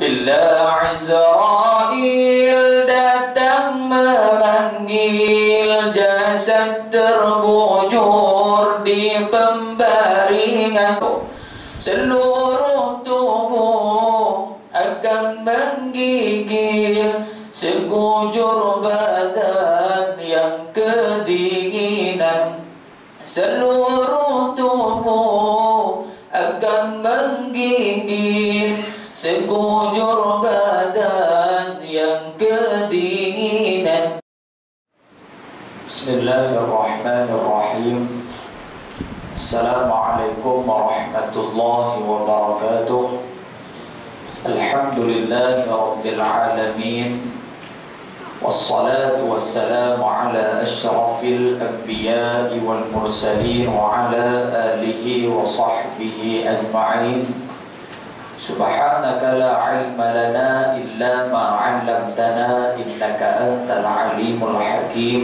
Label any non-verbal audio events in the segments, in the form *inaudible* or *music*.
Bila Azrail datang memanggil jasad terbujur di pembaringan Seluruh tubuh akan menggigil Sekujur badan yang kedinginan Seluruh tubuh akan menggigil Sekujur badan yang kedinginan Bismillahirrahmanirrahim Assalamualaikum warahmatullahi wabarakatuh Alhamdulillahi rabbil alamin والصلاة والسلام على أشرف الأنبياء والمرسلين وعلى آله وصحبه أجمعين سبحانك لا علم لنا إلا ما علمتنا إنك أنت العليم الحكيم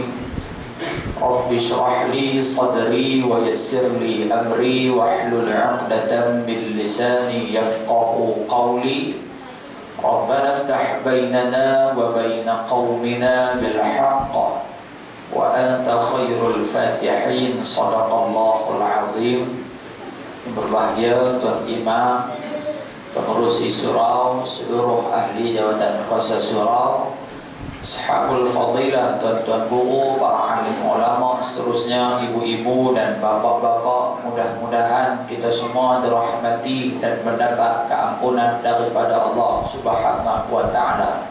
رب اشرح لي صدري ويسر لي أمري واحلل عقدة من لساني يفقه قولي ربنا افتح بيننا وبين قومنا بالحق وأنت خير الفاتحين صدق الله العظيم berbahagia Tuan Imam Pengurusi surau seluruh ahli jawatan kuasa surau Ashabul Fadilah, tuan-tuan guru, para alim ulama, seterusnya ibu-ibu dan bapa-bapa Mudah-mudahan kita semua dirahmati dan mendapat keampunan daripada Allah Subhanahu wa ta'ala.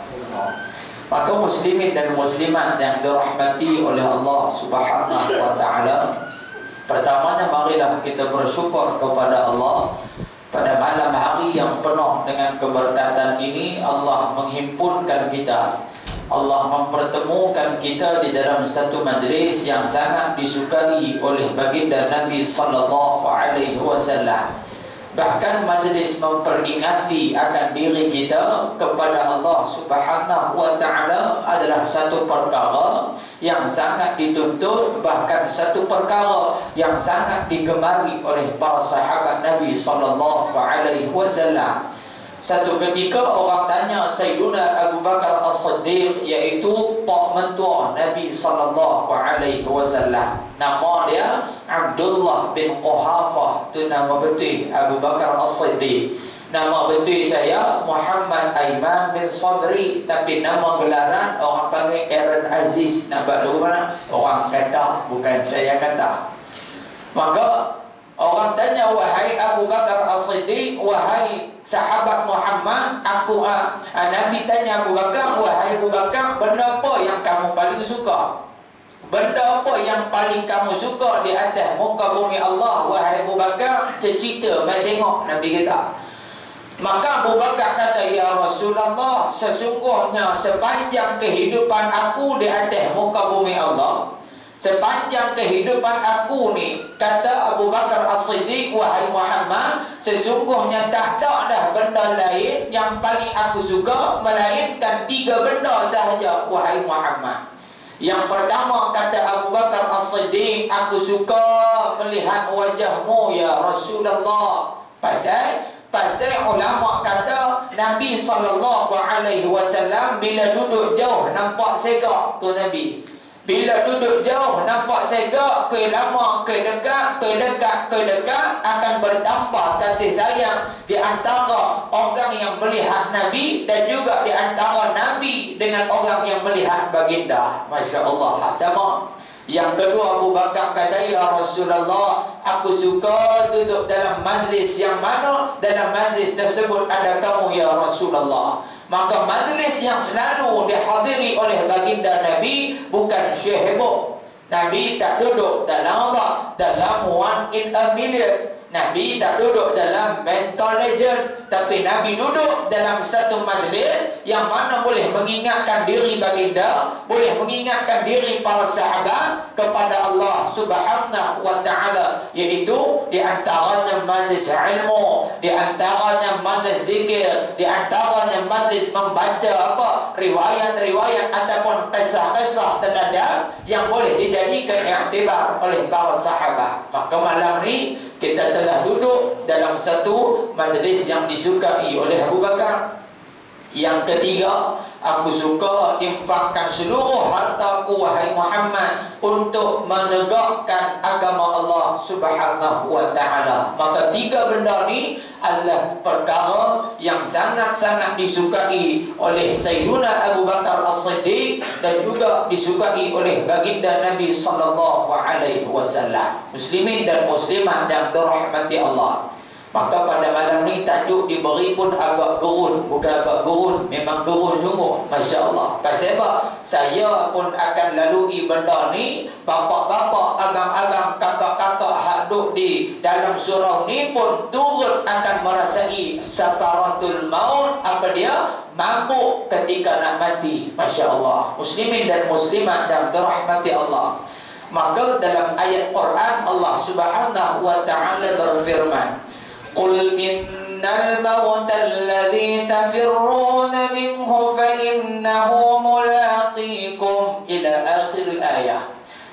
Maka muslimin dan muslimat yang dirahmati oleh Allah Subhanahu wa ta'ala Pertamanya marilah kita bersyukur kepada Allah pada malam hari yang penuh dengan keberkatan ini Allah menghimpunkan kita Allah mempertemukan kita di dalam satu majlis yang sangat disukai oleh baginda Nabi sallallahu alaihi wasallam. Bahkan majlis memperingati akan diri kita kepada Allah Subhanahu wa taala adalah satu perkara yang sangat dituntut bahkan satu perkara yang sangat digemari oleh para sahabat Nabi sallallahu alaihi wasallam. Satu ketika orang tanya Sayyiduna Abu Bakar As-Siddiq iaitu pak mentua Nabi sallallahu alaihi wasallam. Nama dia Abdullah bin Quhafah. Itu nama betul Abu Bakar As-Siddiq. Nama betul saya Muhammad Aiman bin Sabri tapi nama gelaran orang panggil Aaron Aziz. Nampak dulu mana? Orang kata bukan saya kata. Maka Orang tanya wahai Abu Bakar As-Siddiq Wahai sahabat Muhammad Aku uh, Nabi tanya Abu Bakar Wahai Abu Bakar Benda apa yang kamu paling suka? Benda apa yang paling kamu suka Di atas muka bumi Allah? Wahai Abu Bakar Cerita Mari tengok Nabi kita Maka Abu Bakar kata Ya Rasulullah Sesungguhnya sepanjang kehidupan aku Di atas muka bumi Allah Sepanjang kehidupan aku ni Kata Abu Bakar As-Siddiq Wahai Muhammad Sesungguhnya tak ada dah benda lain Yang paling aku suka Melainkan tiga benda sahaja Wahai Muhammad. Yang pertama kata Abu Bakar As-Siddiq Aku suka melihat wajahmu ya Rasulullah. Pasal Pasal ulama kata Nabi SAW Bila duduk jauh nampak segak tu Nabi bila duduk jauh nampak segak ke lama ke dekat ke dekat ke dekat akan bertambah kasih sayang di antara orang yang melihat Nabi dan juga di antara Nabi dengan orang yang melihat baginda. Masya-Allah. Pertama, yang kedua Abu Bakar kata ya Rasulullah aku suka duduk dalam majlis yang mana dalam majlis tersebut ada kamu ya Rasulullah. Maka majlis yang selalu dihadiri oleh baginda Nabi bukan syehebo. Nabi tak duduk dalam apa? Dalam one in a million. Nabi tak duduk dalam mental legend Tapi Nabi duduk dalam satu majlis Yang mana boleh mengingatkan diri baginda Boleh mengingatkan diri para sahabat Kepada Allah subhanahu wa ta'ala Iaitu di antaranya majlis ilmu Di antaranya majlis zikir Di antaranya majlis membaca apa Riwayat-riwayat ataupun kisah-kisah teladan Yang boleh dijadikan iktibar oleh para sahabat. Maka malam ni kita telah duduk dalam satu majlis yang disukai oleh Abu Bakar. Yang ketiga, aku suka infakkan seluruh hartaku wahai Muhammad untuk menegakkan agama Allah Subhanahu wa taala. Maka tiga benda ni adalah perkara yang sangat-sangat disukai oleh Sayyiduna Abu Bakar As-Siddiq dan juga disukai oleh baginda Nabi sallallahu alaihi wasallam. Muslimin dan muslimat yang dirahmati Allah. Maka pada malam ni tajuk diberi pun agak gerun. Bukan agak gerun, memang gerun sungguh. Masya Allah. Pasal apa? Saya pun akan lalui benda ni. Bapak-bapak, abang-abang, kakak-kakak Hak duduk di dalam surau ni pun Turut akan merasai Sakaratul maut. Apa dia? Mampu ketika nak mati. Masya Allah. Muslimin dan muslimat dan dirahmati Allah. Maka dalam ayat Quran Allah subhanahu wa ta'ala berfirman قل إن الموت الذي تفرون منه فإنه ملاقيكم إلى آخر الآية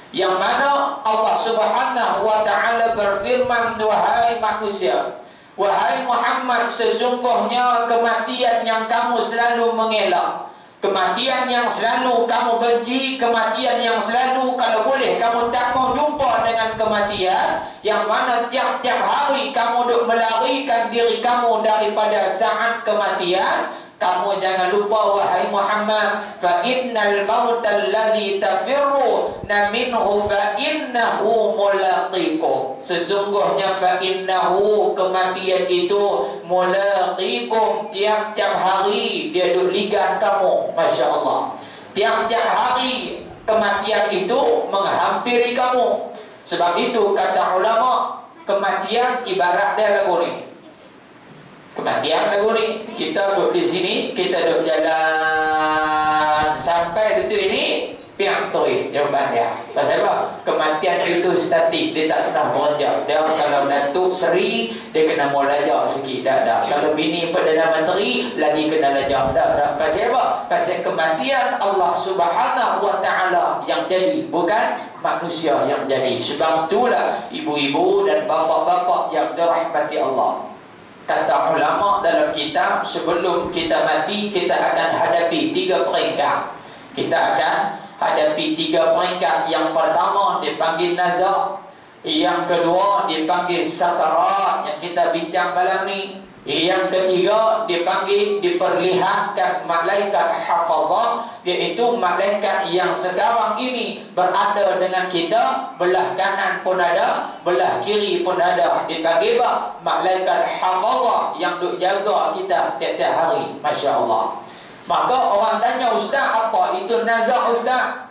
yang mana Allah Subhanahu wa taala berfirman wahai manusia wahai Muhammad sesungguhnya kematian yang kamu selalu mengelak Kematian yang selalu kamu benci Kematian yang selalu kalau boleh Kamu tak mau jumpa dengan kematian Yang mana tiap-tiap hari Kamu duk melarikan diri kamu Daripada saat kematian kamu jangan lupa wahai Muhammad fa innal maut alladhi tafirru minhu fa innahu mulaqikum sesungguhnya fa innahu kematian itu mulaqikum tiap-tiap hari dia duk ligat kamu masya-Allah tiap-tiap hari kematian itu menghampiri kamu. Sebab itu kata ulama kematian ibarat dia lagu ni kematian lagu ni kita duduk di sini kita duduk jalan. Sampai detik ini piang tui jawapan dia. Pasal apa? Kematian itu statik. Dia tak pernah beranjak dia kalau datuk seri dia kena mau lajak sikit. Dah dah kalau bini Perdana Menteri lagi kena lajak. Dah dah pasal apa? Pasal kematian Allah Subhanahu Wa Taala yang jadi bukan manusia yang jadi. Sebab itulah ibu-ibu dan bapa-bapa yang dirahmati Allah kata ulama dalam kitab sebelum kita mati kita akan hadapi tiga peringkat. Kita akan hadapi tiga peringkat. Yang pertama dipanggil nazar. Yang kedua dipanggil sakarat. Yang kita bincang malam ni yang ketiga dipanggil diperlihatkan malaikat hafazah iaitu malaikat yang sekarang ini berada dengan kita belah kanan pun ada belah kiri pun ada. Dipanggil malaikat hafazah yang duk jaga kita tiap-tiap hari. masya-Allah maka orang tanya ustaz apa itu nazar ustaz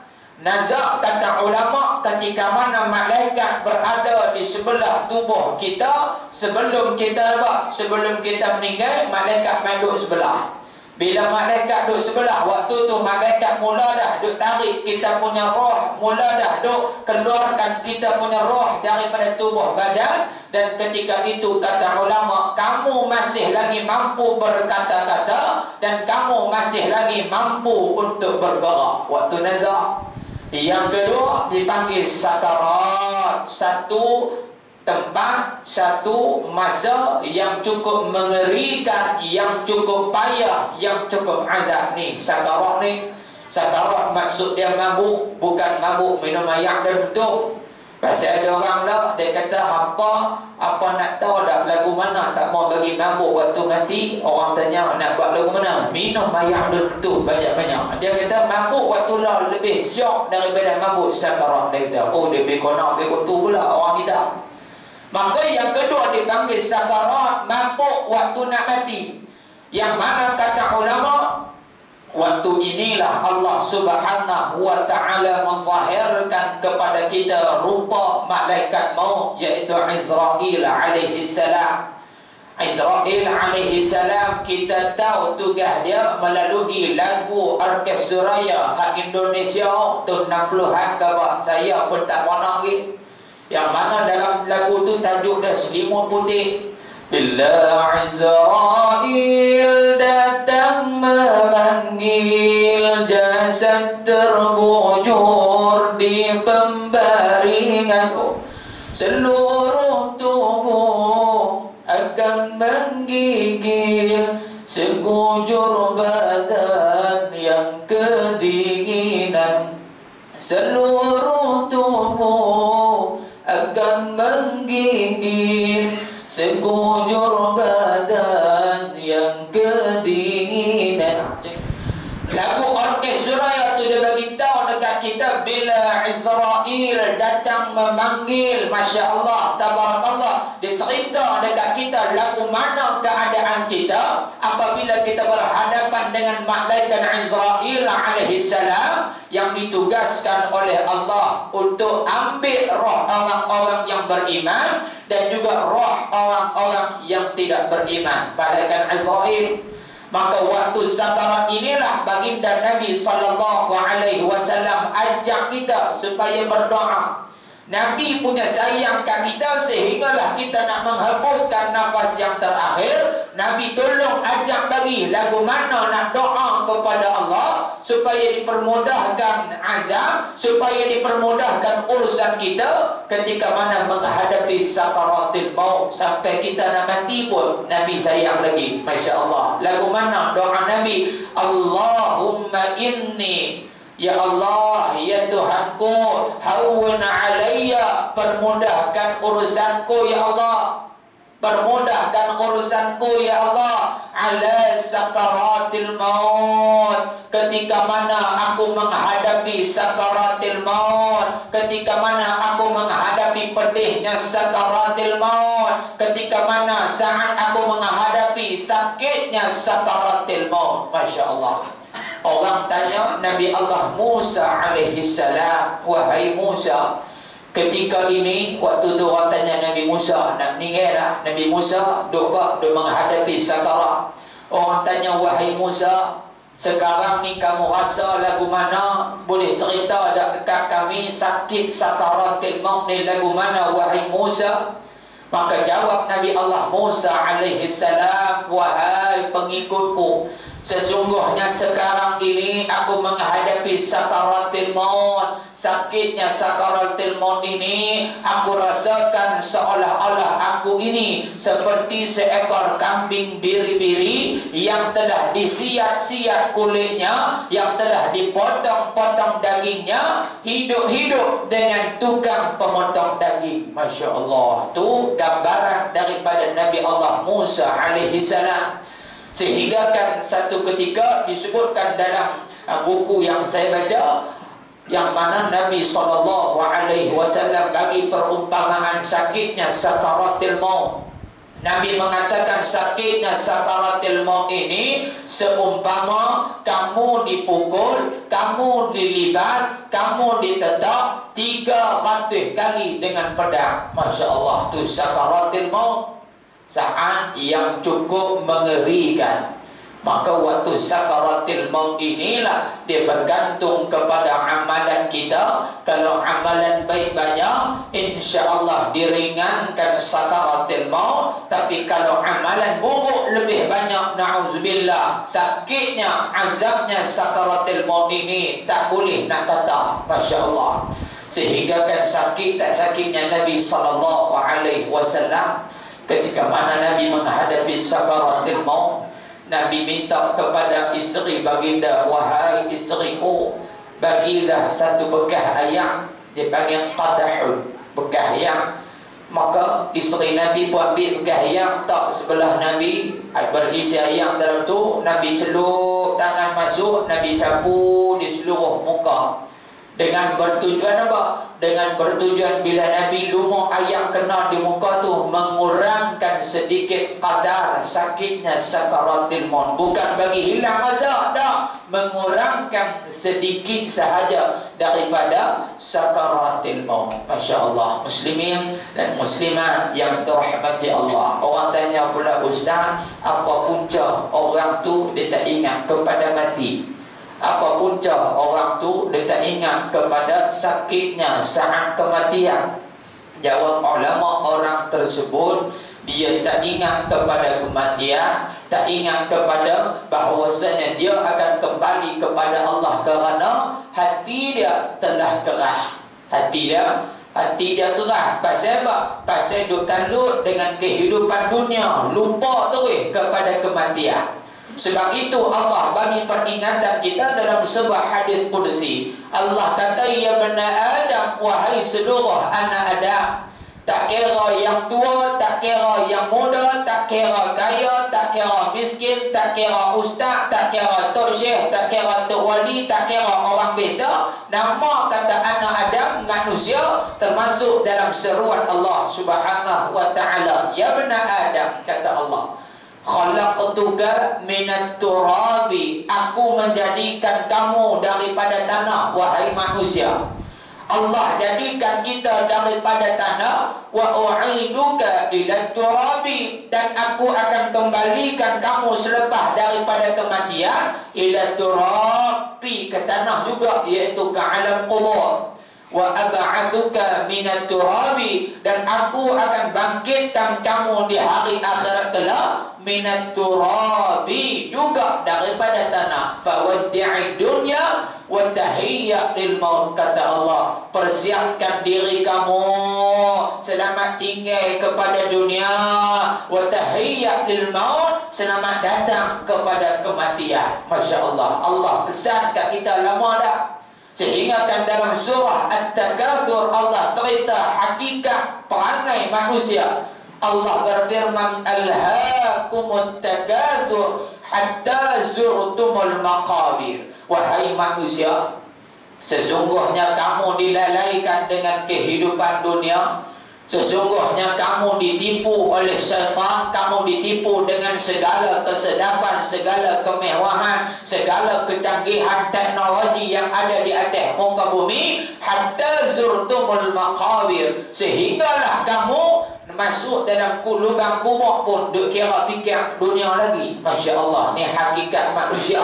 Nazak kata ulama ketika mana malaikat berada di sebelah tubuh kita sebelum kita apa? Sebelum kita meninggal, malaikat main duduk sebelah. Bila malaikat duduk sebelah, waktu tu malaikat mula dah duduk tarik kita punya roh, mula dah duduk keluarkan kita punya roh daripada tubuh badan dan ketika itu kata ulama, kamu masih lagi mampu berkata-kata dan kamu masih lagi mampu untuk bergerak. Waktu nazak yang kedua dipanggil sakarat. Satu tempat Satu masa yang cukup mengerikan Yang cukup payah Yang cukup azab ni. Sakarat ni Sakarat maksud dia mabuk Bukan mabuk minum ayak dan betul Pasal ada orang lah Dia kata apa Apa nak tahu tak lagu mana? Tak mau bagi mabuk waktu mati. Orang tanya nak buat lagu mana? Minum ayam dia tu banyak-banyak. Dia kata mabuk waktu lah Lebih syok daripada mabuk sakarat Dia kata oh dia pergi konak pergi tu pula Orang kita Maka yang kedua dipanggil sakarat Mabuk waktu nak mati. Yang mana kata ulama Waktu inilah Allah subhanahu wa ta'ala Menzahirkan kepada kita Rupa malaikat maut Iaitu Izrael alaihi salam. Izrael alaihi salam Kita tahu tugas dia Melalui lagu Orkestraya Hak Indonesia Tu 60-an kabar Saya pun tak pernah lagi. Yang mana dalam lagu tu tajuk dia Selimut putih Bila Israel datang memanggil jasad terbujur di pembaringan Seluruh tubuh akan menggigil Sekujur badan yang kedinginan Seluruh tubuh akan menggigil Sekujur badan yang kedinginan. Lagu orkestra yang tu dia bagi tahu dekat kita bila Israel datang memanggil Masya Allah, Tabarakallah Dia cerita dekat kita lagu mana keadaan kita Apabila kita berhadapan dengan malaikat Israel salam Yang ditugaskan oleh Allah untuk ambil roh yang beriman Dan juga roh orang-orang yang tidak beriman Malaikat Israel Maka waktu sakarat inilah baginda Nabi sallallahu alaihi wasallam ajak kita supaya berdoa. Nabi punya sayangkan kita sehinggalah kita nak menghembuskan nafas yang terakhir. Nabi tolong ajak bagi lagu mana nak doa kepada Allah supaya dipermudahkan azab, supaya dipermudahkan urusan kita ketika mana menghadapi sakaratul maut sampai kita nak mati pun Nabi sayang lagi. Masya-Allah. Lagu mana doa Nabi? Allahumma inni Ya Allah, ya Tuhanku, hawwin alayya, permudahkan urusanku ya Allah. Permudahkan urusanku ya Allah. Ala sakaratil maut. Ketika mana aku menghadapi sakaratil maut. Ketika mana aku menghadapi pedihnya sakaratil maut. Ketika mana saat aku menghadapi sakitnya sakaratil maut. masya-Allah Orang tanya Nabi Allah Musa salam, wahai Musa, ketika ini waktu tu orang tanya Nabi Musa nak meninggal dah. Nabi Musa duk bak duk menghadapi sakarat. Orang tanya wahai Musa, sekarang ni kamu rasa lagu mana boleh cerita dekat kami sakit sakaratul maut ni lagu mana wahai Musa? Maka jawab Nabi Allah Musa salam, wahai pengikutku, Sesungguhnya sekarang ini aku menghadapi sakaratul maut. Sakitnya sakaratul maut ini Aku rasakan seolah-olah aku ini Seperti seekor kambing biri-biri Yang telah disiat-siat kulitnya Yang telah dipotong-potong dagingnya Hidup-hidup dengan tukang pemotong daging. Masya Allah. Itu gambaran daripada Nabi Allah Musa alaihi salam Sehingga kan satu ketika disebutkan dalam uh, buku yang saya baca yang mana Nabi sallallahu alaihi wasallam bagi perumpamaan sakitnya sakaratul maut. Nabi mengatakan sakitnya sakaratul maut ini seumpama kamu dipukul, kamu dilibas, kamu ditetak tiga ratus kali dengan pedang. Masya Allah, tu sakaratul maut saat yang cukup mengerikan. Maka waktu sakaratil maut inilah dia bergantung kepada amalan kita. Kalau amalan baik banyak insya-Allah diringankan sakaratil maut. Tapi kalau amalan buruk lebih banyak nauzubillah sakitnya azabnya sakaratil maut ini tak boleh nak kata masya-Allah. Sehingga kan sakit tak sakitnya Nabi sallallahu alaihi wasallam ketika mana Nabi menghadapi sakaratul maut Nabi minta kepada isteri baginda wahai isteriku bagilah satu bekah ayam. Dia panggil qadahun bekah ayam. Maka isteri Nabi pun ambil bekah ayam tak sebelah Nabi berisi ayam dalam tu Nabi celup tangan masuk Nabi sapu di seluruh muka dengan bertujuan apa? Dengan bertujuan bila Nabi lumuk ayam kena di muka tu mengurangkan sedikit kadar sakitnya sakaratil maut. Bukan bagi hilang masa, dah. Mengurangkan sedikit sahaja daripada sakaratil maut. Masya-Allah, muslimin dan muslimat yang dirahmati Allah. Orang tanya pula ustaz, apa punca orang tu dia tak ingat kepada mati? Apa punca orang tu dia tak ingat kepada sakitnya saat kematian. Jawab ulama orang tersebut dia tak ingat kepada kematian tak ingat kepada bahawasanya dia akan kembali kepada Allah kerana hati dia telah kerah hati dia hati dia kerah pasal apa? Pasal kalut dengan kehidupan dunia. Lupa terus kepada kematian Sebab itu Allah bagi peringatan kita dalam sebuah hadis kudusi. Allah kata, Ya benar Adam, wahai seluruh anak Adam. Tak kira yang tua, tak kira yang muda, tak kira kaya, tak kira miskin, tak kira ustaz, tak kira tok syekh, tak kira tok wali, tak kira orang biasa. Nama kata anak Adam manusia termasuk dalam seruan Allah Subhanahu wa taala. Ya benar Adam kata Allah. Khalaqtuka minat turabi. Aku menjadikan kamu daripada tanah wahai manusia. Allah jadikan kita daripada tanah wa u'iduka ila turabi dan aku akan kembalikan kamu selepas daripada kematian ila turabi ke tanah juga iaitu ke alam kubur wa ab'atuka minat turabi dan aku akan bangkitkan kamu di hari akhirat kelak minat turabi juga daripada tanah. Fawaddi'i dunya wa tahiyya lil maut kata Allah. Persiapkan diri kamu. Selamat tinggal kepada dunia. Wa tahiyya lil maut selamat datang kepada kematian. masya-Allah Allah. Pesan kat kita lama dah Sehingga kan dalam surah At-Takathur Allah cerita hakikat perangai manusia Allah berfirman alhaakumut takatsur hatta zurtumul maqabir. Wahai manusia sesungguhnya kamu dilalaikan dengan kehidupan dunia. Sesungguhnya kamu ditipu oleh syaitan Kamu ditipu dengan segala kesedapan Segala kemewahan Segala kecanggihan teknologi yang ada di atas muka bumi. Hatta zurtumul maqabir. Sehinggalah kamu masuk dalam lubang kubur pun Duk kira fikir dunia lagi. Masya Allah Ni hakikat manusia.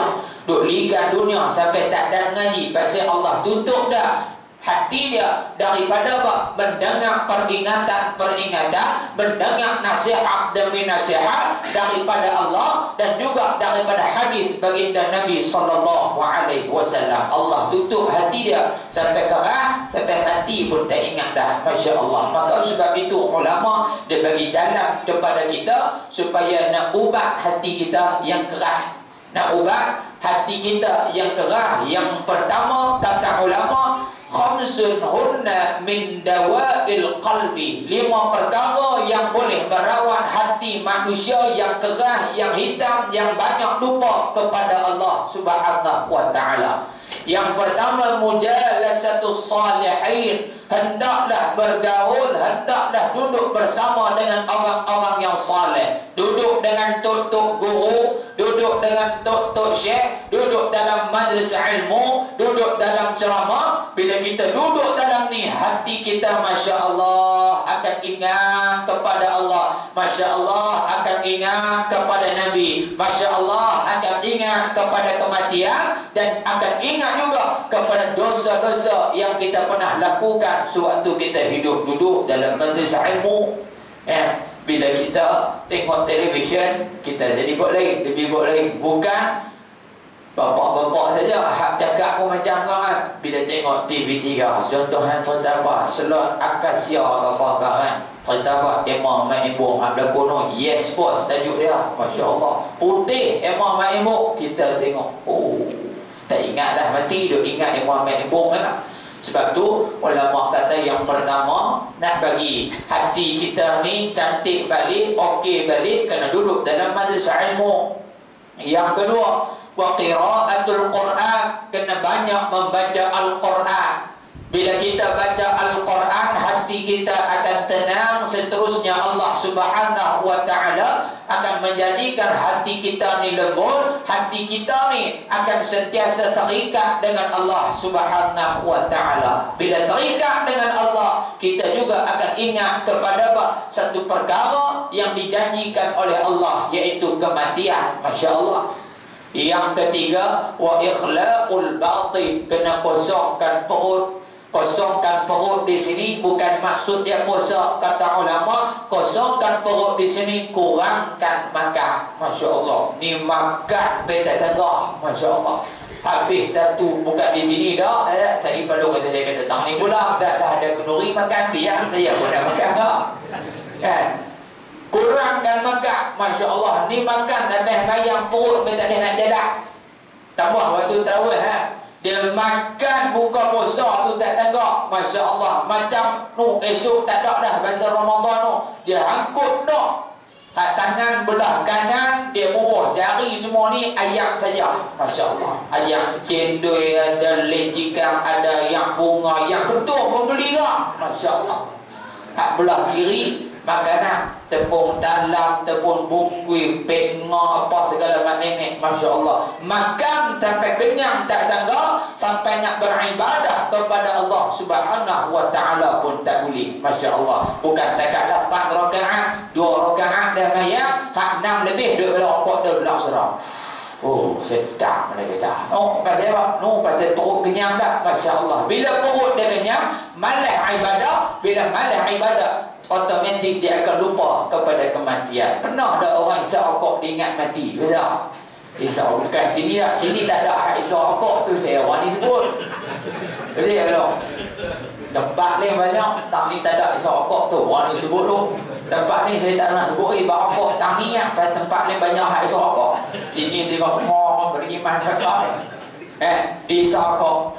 Duk liga dunia sampai tak ada ngaji. Pasal Allah tutup dah hati dia daripada apa? mendengar peringatan-peringatan mendengar nasihat demi nasihat daripada Allah dan juga daripada hadis baginda Nabi sallallahu alaihi wasallam. Allah tutup hati dia sampai kerah sampai mati pun tak ingat dah masya-Allah. Maka sebab itu ulama dia bagi jalan kepada kita supaya nak ubat hati kita yang kerah nak ubat hati kita yang kerah yang pertama kata ulama khamsun hunna min dawa'il qalbi. Lima perkara yang boleh merawat hati manusia yang kerah yang hitam yang banyak lupa kepada Allah Subhanahu wa taala. Yang pertama mujalasatu salihin. Hendaklah bergaul hendaklah duduk bersama dengan orang-orang yang saleh duduk dengan tok-tok guru duduk dengan tok-tok syekh duduk dalam majlis ilmu duduk dalam ceramah. Bila kita duduk dalam ni hati kita masya-Allah akan ingat kepada Allah. masya-Allah akan ingat kepada nabi. masya-Allah akan ingat kepada kematian dan akan ingat juga kepada dosa-dosa yang kita pernah lakukan sewaktu kita hidup duduk dalam majlis ilmu. Ya bila kita tengok televisyen kita jadi buat lain lebih buat lain. Bukan bapak-bapak saja hak cakap pun macam kan. Bila tengok TV3 contohnya cerita apa? Slot akasia ke apa kan. Cerita apa? Emma Maimbo ada kono yes boss tajuk dia. Masya Allah. Putih Emma Maimbo kita tengok oh tak ingat dah mati duk ingat Emma Maimbo kan sebab tu ulama kata yang pertama nak bagi hati kita ni cantik balik, okey balik kena duduk dalam majlis ilmu. Yang kedua, wa qiraatul Quran kena banyak membaca Al-Quran. Bila kita baca Al-Quran kita akan tenang Seterusnya Allah subhanahu wa ta'ala Akan menjadikan hati kita ni lembut Hati kita ni akan sentiasa terikat dengan Allah subhanahu wa ta'ala. Bila terikat dengan Allah Kita juga akan ingat kepada? Satu perkara yang dijanjikan oleh Allah Iaitu kematian. Masya Allah. Yang ketiga Wa ikhlaqul batin Kena kosongkan perut Kosongkan perut di sini bukan maksud dia puasa kata ulama. Kosongkan perut di sini kurangkan makan. Masya Allah ni makan betak tengah Masya Allah habis satu buka di sini dah eh, tadi perlu kata saya kata tang ni pula dah, dah ada kenduri makan biar saya pun nak makan dah. Kan? Kurangkan makan Masya Allah Ni makan ada bayang perut tak ada nak jadak Tambah waktu terawih ha? Dia makan buka puasa tu tak tegak Masya Allah Macam nu esok tak ada dah Baca Ramadan tu Dia angkut dah. Hak tangan belah kanan Dia bubuh. Jari semua ni Ayam saja. Masya Allah Ayam cendui Ada lecikan Ada yang bunga Yang betul membeli lah Masya Allah. Hak belah kiri makanan tepung dalam tepung bungkui penga apa segala mak nenek Masya Allah makan sampai kenyang tak sangka sampai nak beribadah kepada Allah subhanahu wa ta'ala pun tak boleh Masya Allah bukan takat dapat rakaat dua rakaat dah mayat hak enam lebih dua belah rokok dah belah serang Oh, sedap mana kata. Oh, pasal apa? No, pasal perut kenyang dah. Masya Allah. Bila perut dia kenyang, malah ibadah. Bila malah ibadah, otomatik dia akan lupa kepada kematian. Pernah ada orang isap rokok dia ingat mati. Bisa? Rokok. Bukan sini lah. Sini tak ada hak isap rokok tu saya orang ni sebut. Betul tak kalau? Tempat ni banyak. Tak ni tak ada isap rokok tu. Orang ni sebut tu. Tempat ni saya tak nak sebut. Eh, bak rokok. Tak ni lah. Tempat ni banyak hak isap rokok. Sini tengok. Oh, beriman cakap. Eh, isap rokok.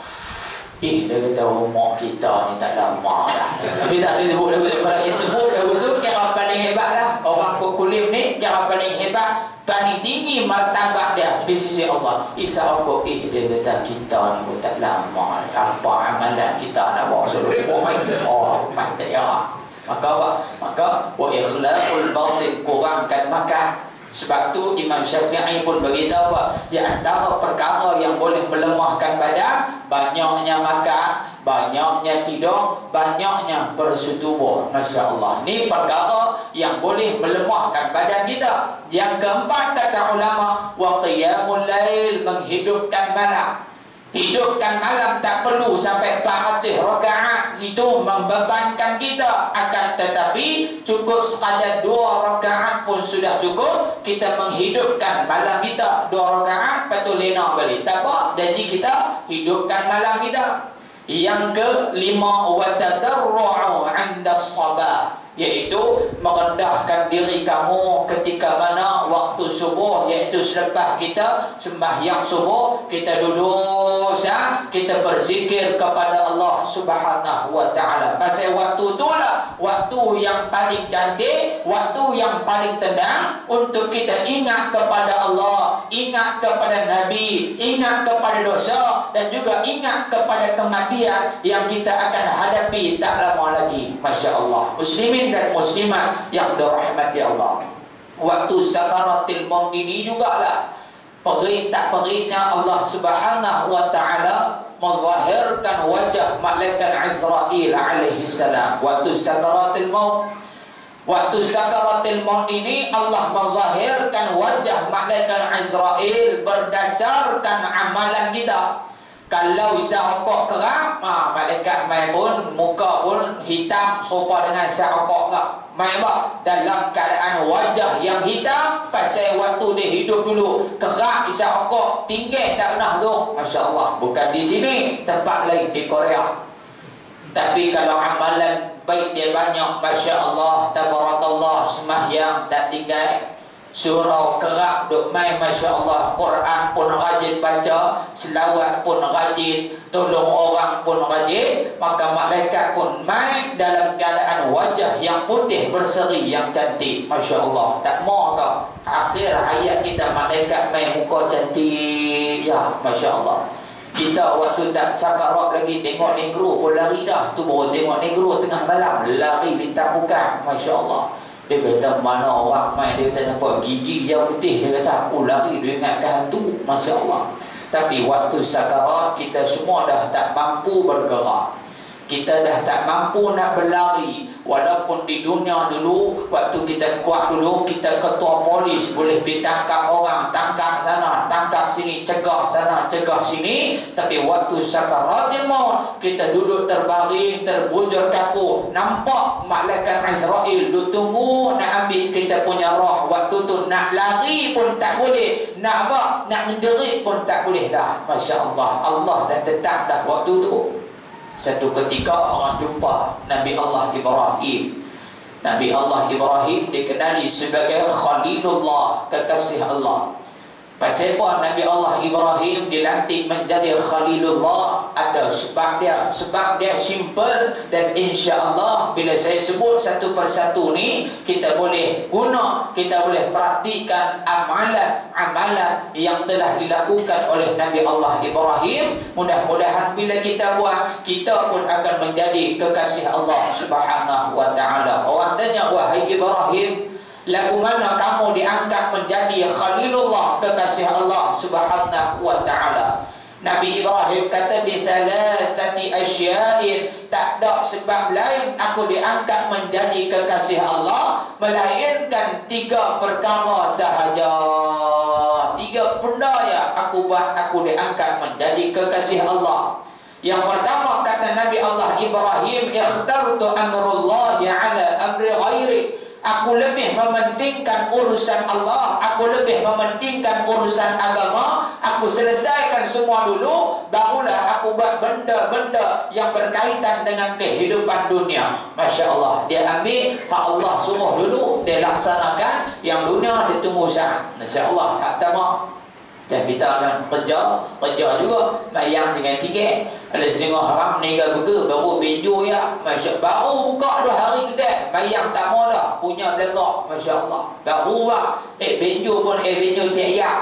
Eh, dia kata rumah kita ni tak lama dah. Tapi tak ada sebut lagu tu. Kalau dia sebut lagu tu, orang paling hebat lah. Orang kulim ni, orang paling hebat, paling tinggi martabat dia di sisi Allah. Isa aku, eh, dia kata kita ni pun tak lama. Apa amalan kita nak bawa suruh rumah ini? Oh, mati ya. Maka apa? Maka, wa ikhlaqul batin kurangkan makan. Sebab tu Imam Syafi'i pun beritahu di antara perkara yang boleh melemahkan badan banyaknya makan, banyaknya tidur, banyaknya bersetubuh. Masya-Allah. Ni perkara yang boleh melemahkan badan kita. Yang keempat kata ulama, wa qiyamul lail menghidupkan malam. Hidupkan malam tak perlu sampai 400 rakaat. Itu membebankan kita. Akan tetapi cukup sekadar 2 rakaat pun sudah cukup Kita menghidupkan malam kita. 2 rakaat tu lena balik. Tak apa, jadi kita hidupkan malam kita. Yang kelima Watadarru'u 'inda sabah iaitu merendahkan diri kamu ketika mana waktu subuh iaitu selepas kita sembahyang subuh kita duduk sah kita berzikir kepada Allah Subhanahu wa taala. Pasal waktu itulah waktu yang paling cantik waktu yang paling tenang untuk kita ingat kepada Allah ingat kepada nabi ingat kepada dosa dan juga ingat kepada kematian yang kita akan hadapi tak lama lagi. masya-Allah muslimin dan muslimat yang dirahmati Allah. Waktu sakaratil maut ini jugalah perihnya Allah Subhanahu wa taala menzahirkan wajah malaikat Azrail alaihi salam. Waktu sakaratil maut waktu sakaratil maut ini Allah menzahirkan wajah malaikat Azrail berdasarkan amalan kita kalau isap rokok kerak ha, malaikat mai pun muka pun hitam serupa dengan isap rokok kerak mai apa? Dalam keadaan wajah yang hitam pasal waktu dia hidup dulu kerak isap rokok tinggal tak pernah tu. Masya Allah bukan di sini tempat lain di Korea. Tapi kalau amalan baik dia banyak Masya Allah Tabarakallah Semahyang tak tinggal Surau kerap duk main Masya Allah Quran pun rajin baca Selawat pun rajin Tolong orang pun rajin Maka malaikat pun main Dalam keadaan wajah yang putih Berseri yang cantik Masya Allah Tak mau kau. Akhir hayat kita malaikat main muka cantik Ya Masya Allah kita waktu tak sakarat lagi tengok negro pun lari dah. Tu baru tengok negro tengah malam lari bintang bukan Masya Allah dia kata mana orang main dia kata nampak gigi dia putih. Dia kata aku lari dia ingatkan hantu. Masya Allah. Tapi waktu sakarat kita semua dah tak mampu bergerak Kita dah tak mampu nak berlari. Walaupun di dunia dulu Waktu kita kuat dulu Kita ketua polis Boleh pergi tangkap orang Tangkap sana Tangkap sini Cegah sana Cegah sini. Tapi waktu sakaratil maut Kita duduk terbaring Terbujur kaku Nampak Malaikat Azrael Duduk tunggu Nak ambil kita punya roh. Waktu tu Nak lari pun tak boleh Nak apa Nak menjerit pun tak boleh dah. Masya Allah Allah dah tetap dah Waktu tu satu ketika orang jumpa Nabi Allah Ibrahim Nabi Allah Ibrahim dikenali sebagai Khalilullah, kekasih Allah. Pasal apa Nabi Allah Ibrahim dilantik menjadi Khalilullah ada sebab dia sebab dia simple dan insya Allah bila saya sebut satu persatu ni kita boleh guna kita boleh praktikan amalan-amalan yang telah dilakukan oleh Nabi Allah Ibrahim. Mudah-mudahan bila kita buat kita pun akan menjadi kekasih Allah Subhanahu wa taala. Orang tanya wahai Ibrahim lagu mana kamu diangkat menjadi khalilullah kekasih Allah Subhanahu wa taala. Nabi Ibrahim kata bi thalathati asya'in. Tak ada sebab lain aku diangkat menjadi kekasih Allah melainkan tiga perkara sahaja. Tiga benda ya aku buat aku diangkat menjadi kekasih Allah. Yang pertama kata Nabi Allah Ibrahim ikhtartu amrullah ala amri ghairi Aku lebih mementingkan urusan Allah Aku lebih mementingkan urusan agama. Aku selesaikan semua dulu Barulah aku buat benda-benda Yang berkaitan dengan kehidupan dunia. Masya Allah. Dia ambil hak Allah suruh dulu Dia laksanakan Yang dunia dia tunggu saat. Masya Allah. Hak tamak. Dan kita akan kerja kerja juga bayang dengan tiket ada setengah orang meninggal berke baru benjo ya. Masya baru buka dua hari kedai bayang tak mau dah. Punya belakang Masya Allah. Baru lah. Eh benjo pun eh benjo tiap ayam.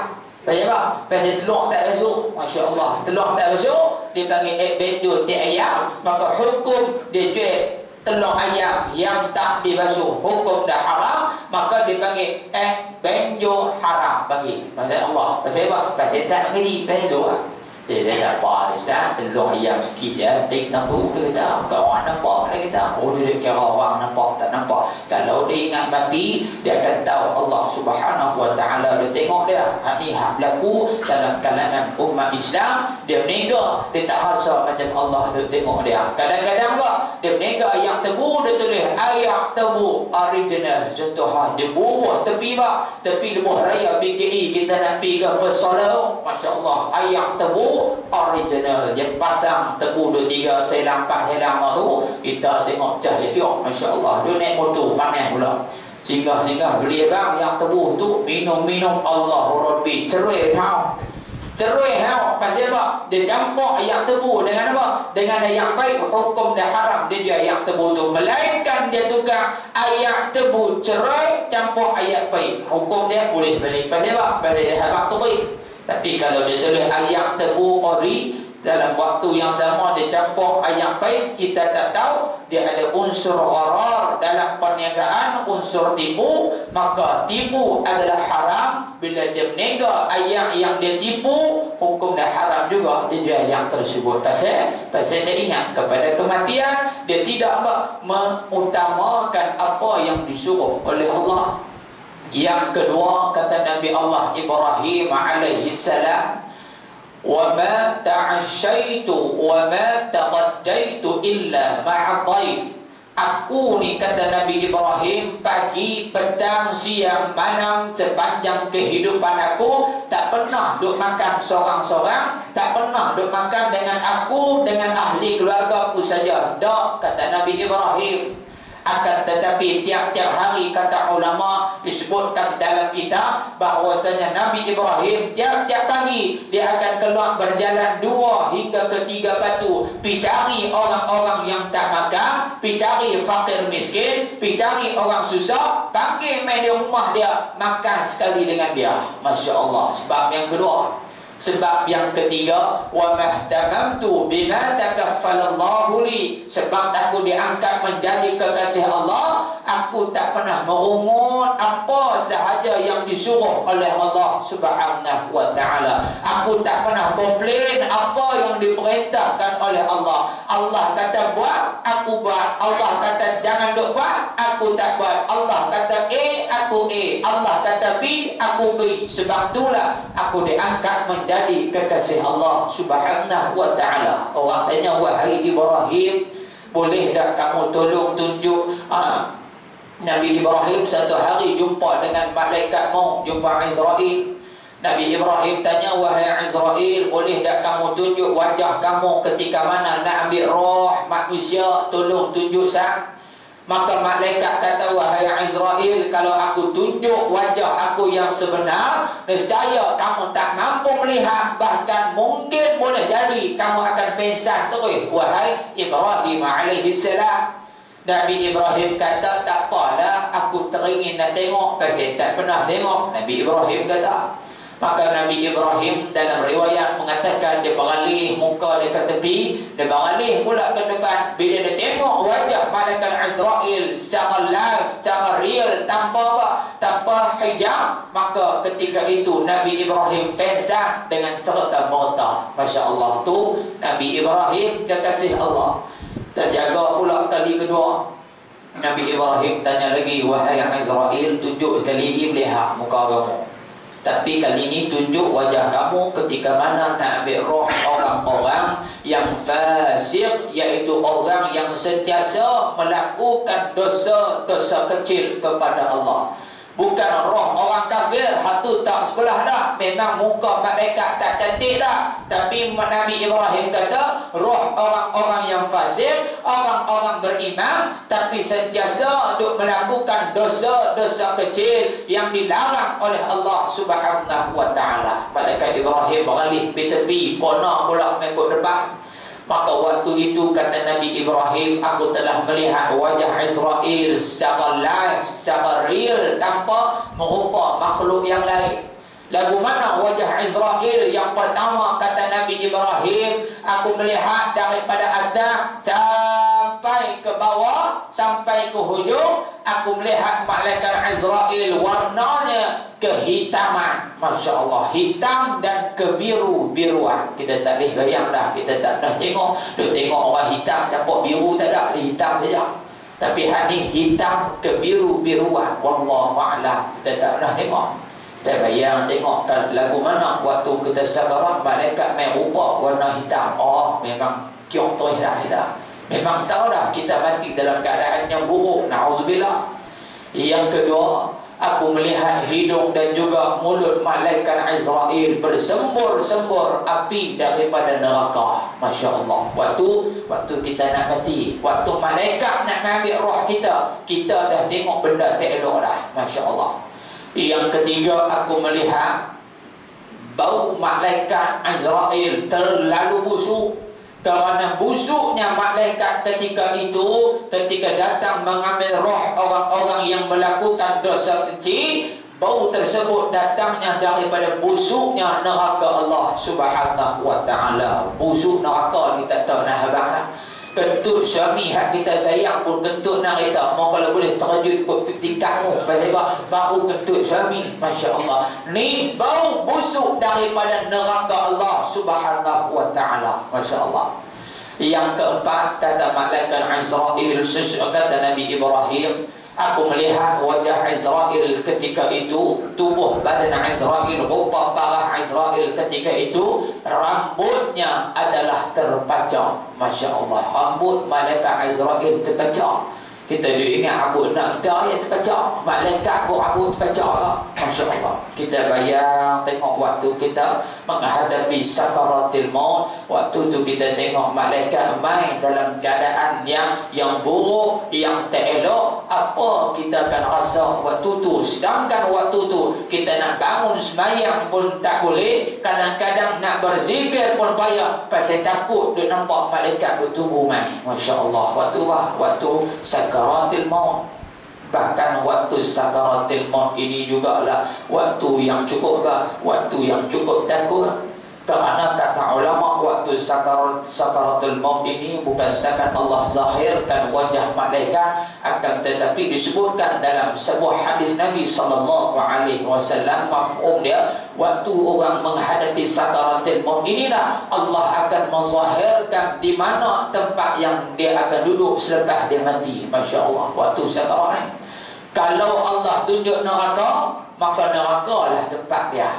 Pasal apa? Pasal telur tak basuh Masya Allah. Telur tak basuh Dia panggil eh benjo tiap ayam. Maka hukum dia jual telur ayam yang tak dibasuh. Hukum dah haram maka dipanggil eh benjo haram. Bagi pasal Allah. Pasal apa? Pasal tak mengerti pasal tu lah dia dia tak apa Ustaz telur ayam sikit ya tik tang tu dia kata kawan nampak dia kata oh dia kira orang nampak tak nampak kalau dia ingat mati dia akan tahu Allah Subhanahu wa taala dia tengok dia ni hak berlaku dalam kalangan umat Islam. Dia meninggal dia tak rasa macam Allah dia tengok dia kadang-kadang apa dia meninggal yang tebu dia tulis ayam tebu original. Contoh ha dia bubuh tepi ba tepi lebuh raya BKE kita nak pergi ke First Solar masya-Allah ayam tebu original. Yang pasang tebu dua tiga saya lampas lama tu kita tengok cahaya dia Masya Allah dia naik motor panas pula. Singgah-singgah beli bang yang tebu tu minum-minum Allah Rabbi. Cerai tau cerai tau pasal apa? Dia campur ayam tebu dengan apa? Dengan ayam baik. Hukum dah haram. Dia jual ayam tebu tu. Melainkan dia tukar ayam tebu cerai campur ayam baik. Hukum dia boleh beli. Pasal apa? Pasal dia harap tu baik tapi kalau dia tulis ayam tebu ori dalam waktu yang sama dia campur ayam baik kita tak tahu dia ada unsur gharar dalam perniagaan unsur tipu. Maka tipu adalah haram. Bila dia menega ayam yang dia tipu hukum dah haram juga. Dia jual ayam tersebut. Pasal pasal dia ingat. Kepada kematian dia tidak apa mengutamakan apa yang disuruh oleh Allah yang kedua kata Nabi Allah Ibrahim alaihi salam wa ma taqaddaitu illa ma'a Aku ni kata Nabi Ibrahim pagi, petang, siang, malam sepanjang kehidupan aku tak pernah duk makan seorang-seorang, tak pernah duk makan dengan aku dengan ahli keluarga aku saja. Dak kata Nabi Ibrahim akan tetapi tiap-tiap hari kata ulama disebutkan dalam kitab bahawasanya Nabi Ibrahim tiap-tiap pagi dia akan keluar berjalan dua hingga ketiga batu. Pi cari orang-orang yang tak makan pi cari fakir miskin pi cari orang susah panggil main di rumah dia makan sekali dengan dia. Masya Allah. Sebab yang kedua sebab yang ketiga wa mahtamamtu bima takaffalallahu li. Sebab aku diangkat menjadi kekasih Allah aku tak pernah merungut apa sahaja yang disuruh oleh Allah Subhanahu wa taala. Aku tak pernah komplain apa yang diperintahkan oleh Allah. Allah kata buat aku buat. Allah kata jangan duk buat aku tak buat. Allah kata A aku A. Allah kata B aku B. Sebab itulah aku diangkat menjadi kekasih Allah Subhanahu wa taala. Orang tanya wahai Ibrahim, boleh tak kamu tolong tunjuk uh, Nabi Ibrahim satu hari jumpa dengan malaikat mau jumpa Israel. Nabi Ibrahim tanya wahai Israel, boleh tak kamu tunjuk wajah kamu ketika mana nak ambil roh manusia, tolong tunjuk sah. Maka malaikat kata wahai Israel kalau aku tunjuk wajah aku yang sebenar nescaya kamu tak mampu melihat bahkan mungkin boleh jadi kamu akan pingsan terus wahai Ibrahim alaihi salam Nabi Ibrahim kata tak apalah aku teringin nak tengok pasal tak pernah tengok Nabi Ibrahim kata Maka Nabi Ibrahim dalam riwayat mengatakan dia beralih muka dia ke tepi, dia beralih pula ke depan. Bila dia tengok wajah malaikat Azrael secara live, secara real, tanpa apa? Tanpa hijab. Maka ketika itu Nabi Ibrahim pingsan dengan serta merta. Masya Allah tu Nabi Ibrahim kekasih Allah. Terjaga pula kali kedua. Nabi Ibrahim tanya lagi, Wahai Azrael, tunjuk kali ini melihat muka kamu. Tapi kali ini tunjuk wajah kamu ketika mana nak ambil roh orang-orang yang fasik Iaitu orang yang sentiasa melakukan dosa-dosa kecil kepada Allah Bukan roh orang kafir Hatu tak sebelah dah. Memang muka mereka tak cantik dah. Tapi Nabi Ibrahim kata Roh orang-orang yang fasik Orang-orang beriman Tapi sentiasa untuk melakukan dosa-dosa kecil Yang dilarang oleh Allah subhanahu wa ta'ala. Malaikat Ibrahim beralih pergi tepi Kona pula mengikut depan Maka waktu itu kata Nabi Ibrahim Aku telah melihat wajah Israel secara live, secara real Tanpa merupa makhluk yang lain Lagu mana? Wajah Israel yang pertama kata Nabi Ibrahim. Aku melihat daripada atas sampai ke bawah Sampai ke hujung Aku melihat malaikat Israel warnanya kehitaman. Masya Allah hitam dan kebiru-biruan. Kita tak boleh bayang dah kita tak pernah tengok. Dia tengok orang hitam campur biru tak ada dia hitam saja. Tapi hari hitam kebiru-biruan. Wallahu'alam kita tak pernah tengok kita bayang tengok lagu mana waktu kita sakarat malaikat main rupa warna hitam oh memang kiong tu dah dah memang tahu dah kita mati dalam keadaan yang buruk na'udzubillah yang kedua Aku melihat hidung dan juga mulut malaikat Israel bersembur-sembur api daripada neraka. Masya Allah. Waktu waktu kita nak mati, waktu malaikat nak ambil roh kita, kita dah tengok benda tak elok dah. Masya Allah. Yang ketiga aku melihat bau malaikat Israel terlalu busuk. Kerana busuknya malaikat ketika itu Ketika datang mengambil roh orang-orang yang melakukan dosa kecil Bau tersebut datangnya daripada busuknya neraka Allah subhanahu wa ta'ala. Busuk neraka ni tak tahu nak habang Kentut suami hak kita sayang pun kentut nak kita. Mau kalau boleh terjun ikut tingkat mu Pasal apa? Baru kentut suami Masya Allah Ni bau busuk daripada neraka Allah subhanahu wa ta'ala Masya Allah Yang keempat kata malaikat Israel Kata Nabi Ibrahim Aku melihat wajah Israel ketika itu Tubuh badan Israel Rupa parah Israel ketika itu Rambutnya adalah terpacah Masya Allah Rambut malaikat Israel terpacah kita duk ingat rambut nak kita yang terpacak Malaikat pun rambut terpacak lah Masya Allah Kita bayang tengok waktu kita Menghadapi sakaratil maut Waktu tu kita tengok malaikat main Dalam keadaan yang yang buruk Yang tak elok Apa kita akan rasa waktu tu? Sedangkan waktu tu Kita nak bangun semayang pun tak boleh Kadang-kadang nak berzikir pun payah Pasal takut dia nampak malaikat bertubuh main. Masya Allah. Waktu apa? Waktu sakaratil maut bahkan waktu sakaratil maut ini juga lah waktu yang cukup bah, waktu yang cukup takut kerana kata ulama waktu sakarat sakaratul maut ini bukan setakat Allah zahirkan wajah malaikat akan tetapi disebutkan dalam sebuah hadis Nabi sallallahu alaihi wasallam mafhum dia waktu orang menghadapi sakaratul maut inilah Allah akan menzahirkan di mana tempat yang dia akan duduk selepas dia mati. masya-Allah waktu sakarat ini kalau Allah tunjuk neraka maka neraka lah tempat dia.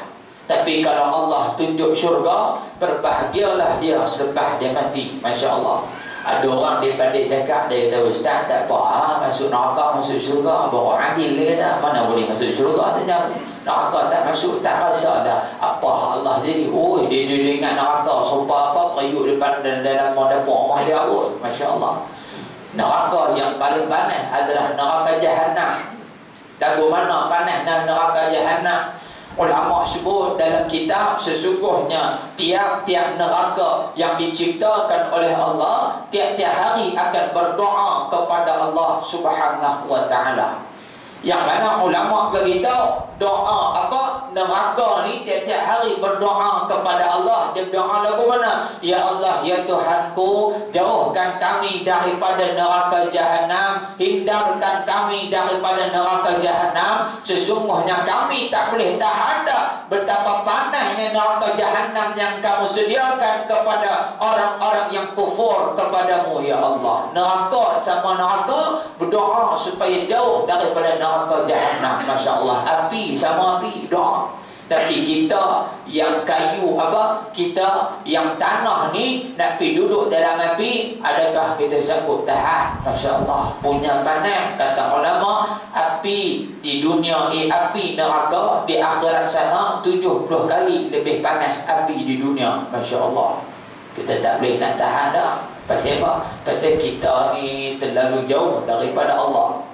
Tapi kalau Allah tunjuk syurga Berbahagialah dia selepas dia mati. Masya Allah. Ada orang dia pandai cakap Dia kata Ustaz tak apa ha, Masuk neraka masuk syurga. Bawa adil dia kata Mana boleh masuk syurga saja? Neraka tak masuk Tak rasa dah. Apa Allah jadi? Oh dia, dia, dia ingat neraka. Sumpah apa Periuk depan dan dalam dapur rumah dia Masya Allah neraka yang paling panas adalah neraka jahanam lagu mana panas dan neraka jahanam ulama sebut dalam kitab sesungguhnya tiap-tiap neraka yang diciptakan oleh Allah tiap-tiap hari akan berdoa kepada Allah Subhanahu wa taala. Yang mana ulama beritahu doa. Apa? Neraka ni tiap-tiap hari berdoa kepada Allah. Dia berdoa lagu mana? Ya Allah ya Tuhanku jauhkan kami daripada neraka jahanam hindarkan kami daripada neraka jahanam sesungguhnya kami tak boleh tahan dah betapa panasnya neraka jahanam yang kamu sediakan kepada orang-orang yang kufur kepadamu ya Allah. Neraka sama neraka berdoa supaya jauh daripada neraka jahanam masya-Allah api sama api doa tapi kita yang kayu apa kita yang tanah ni nak pi duduk dalam api adakah kita sanggup tahan masya-Allah. Punya panas kata ulama api di dunia eh, api neraka di akhirat sana 70 kali lebih panas api di dunia. masya-Allah. Kita tak boleh nak tahan dah. Pasal apa? Pasal kita ni terlalu jauh daripada Allah.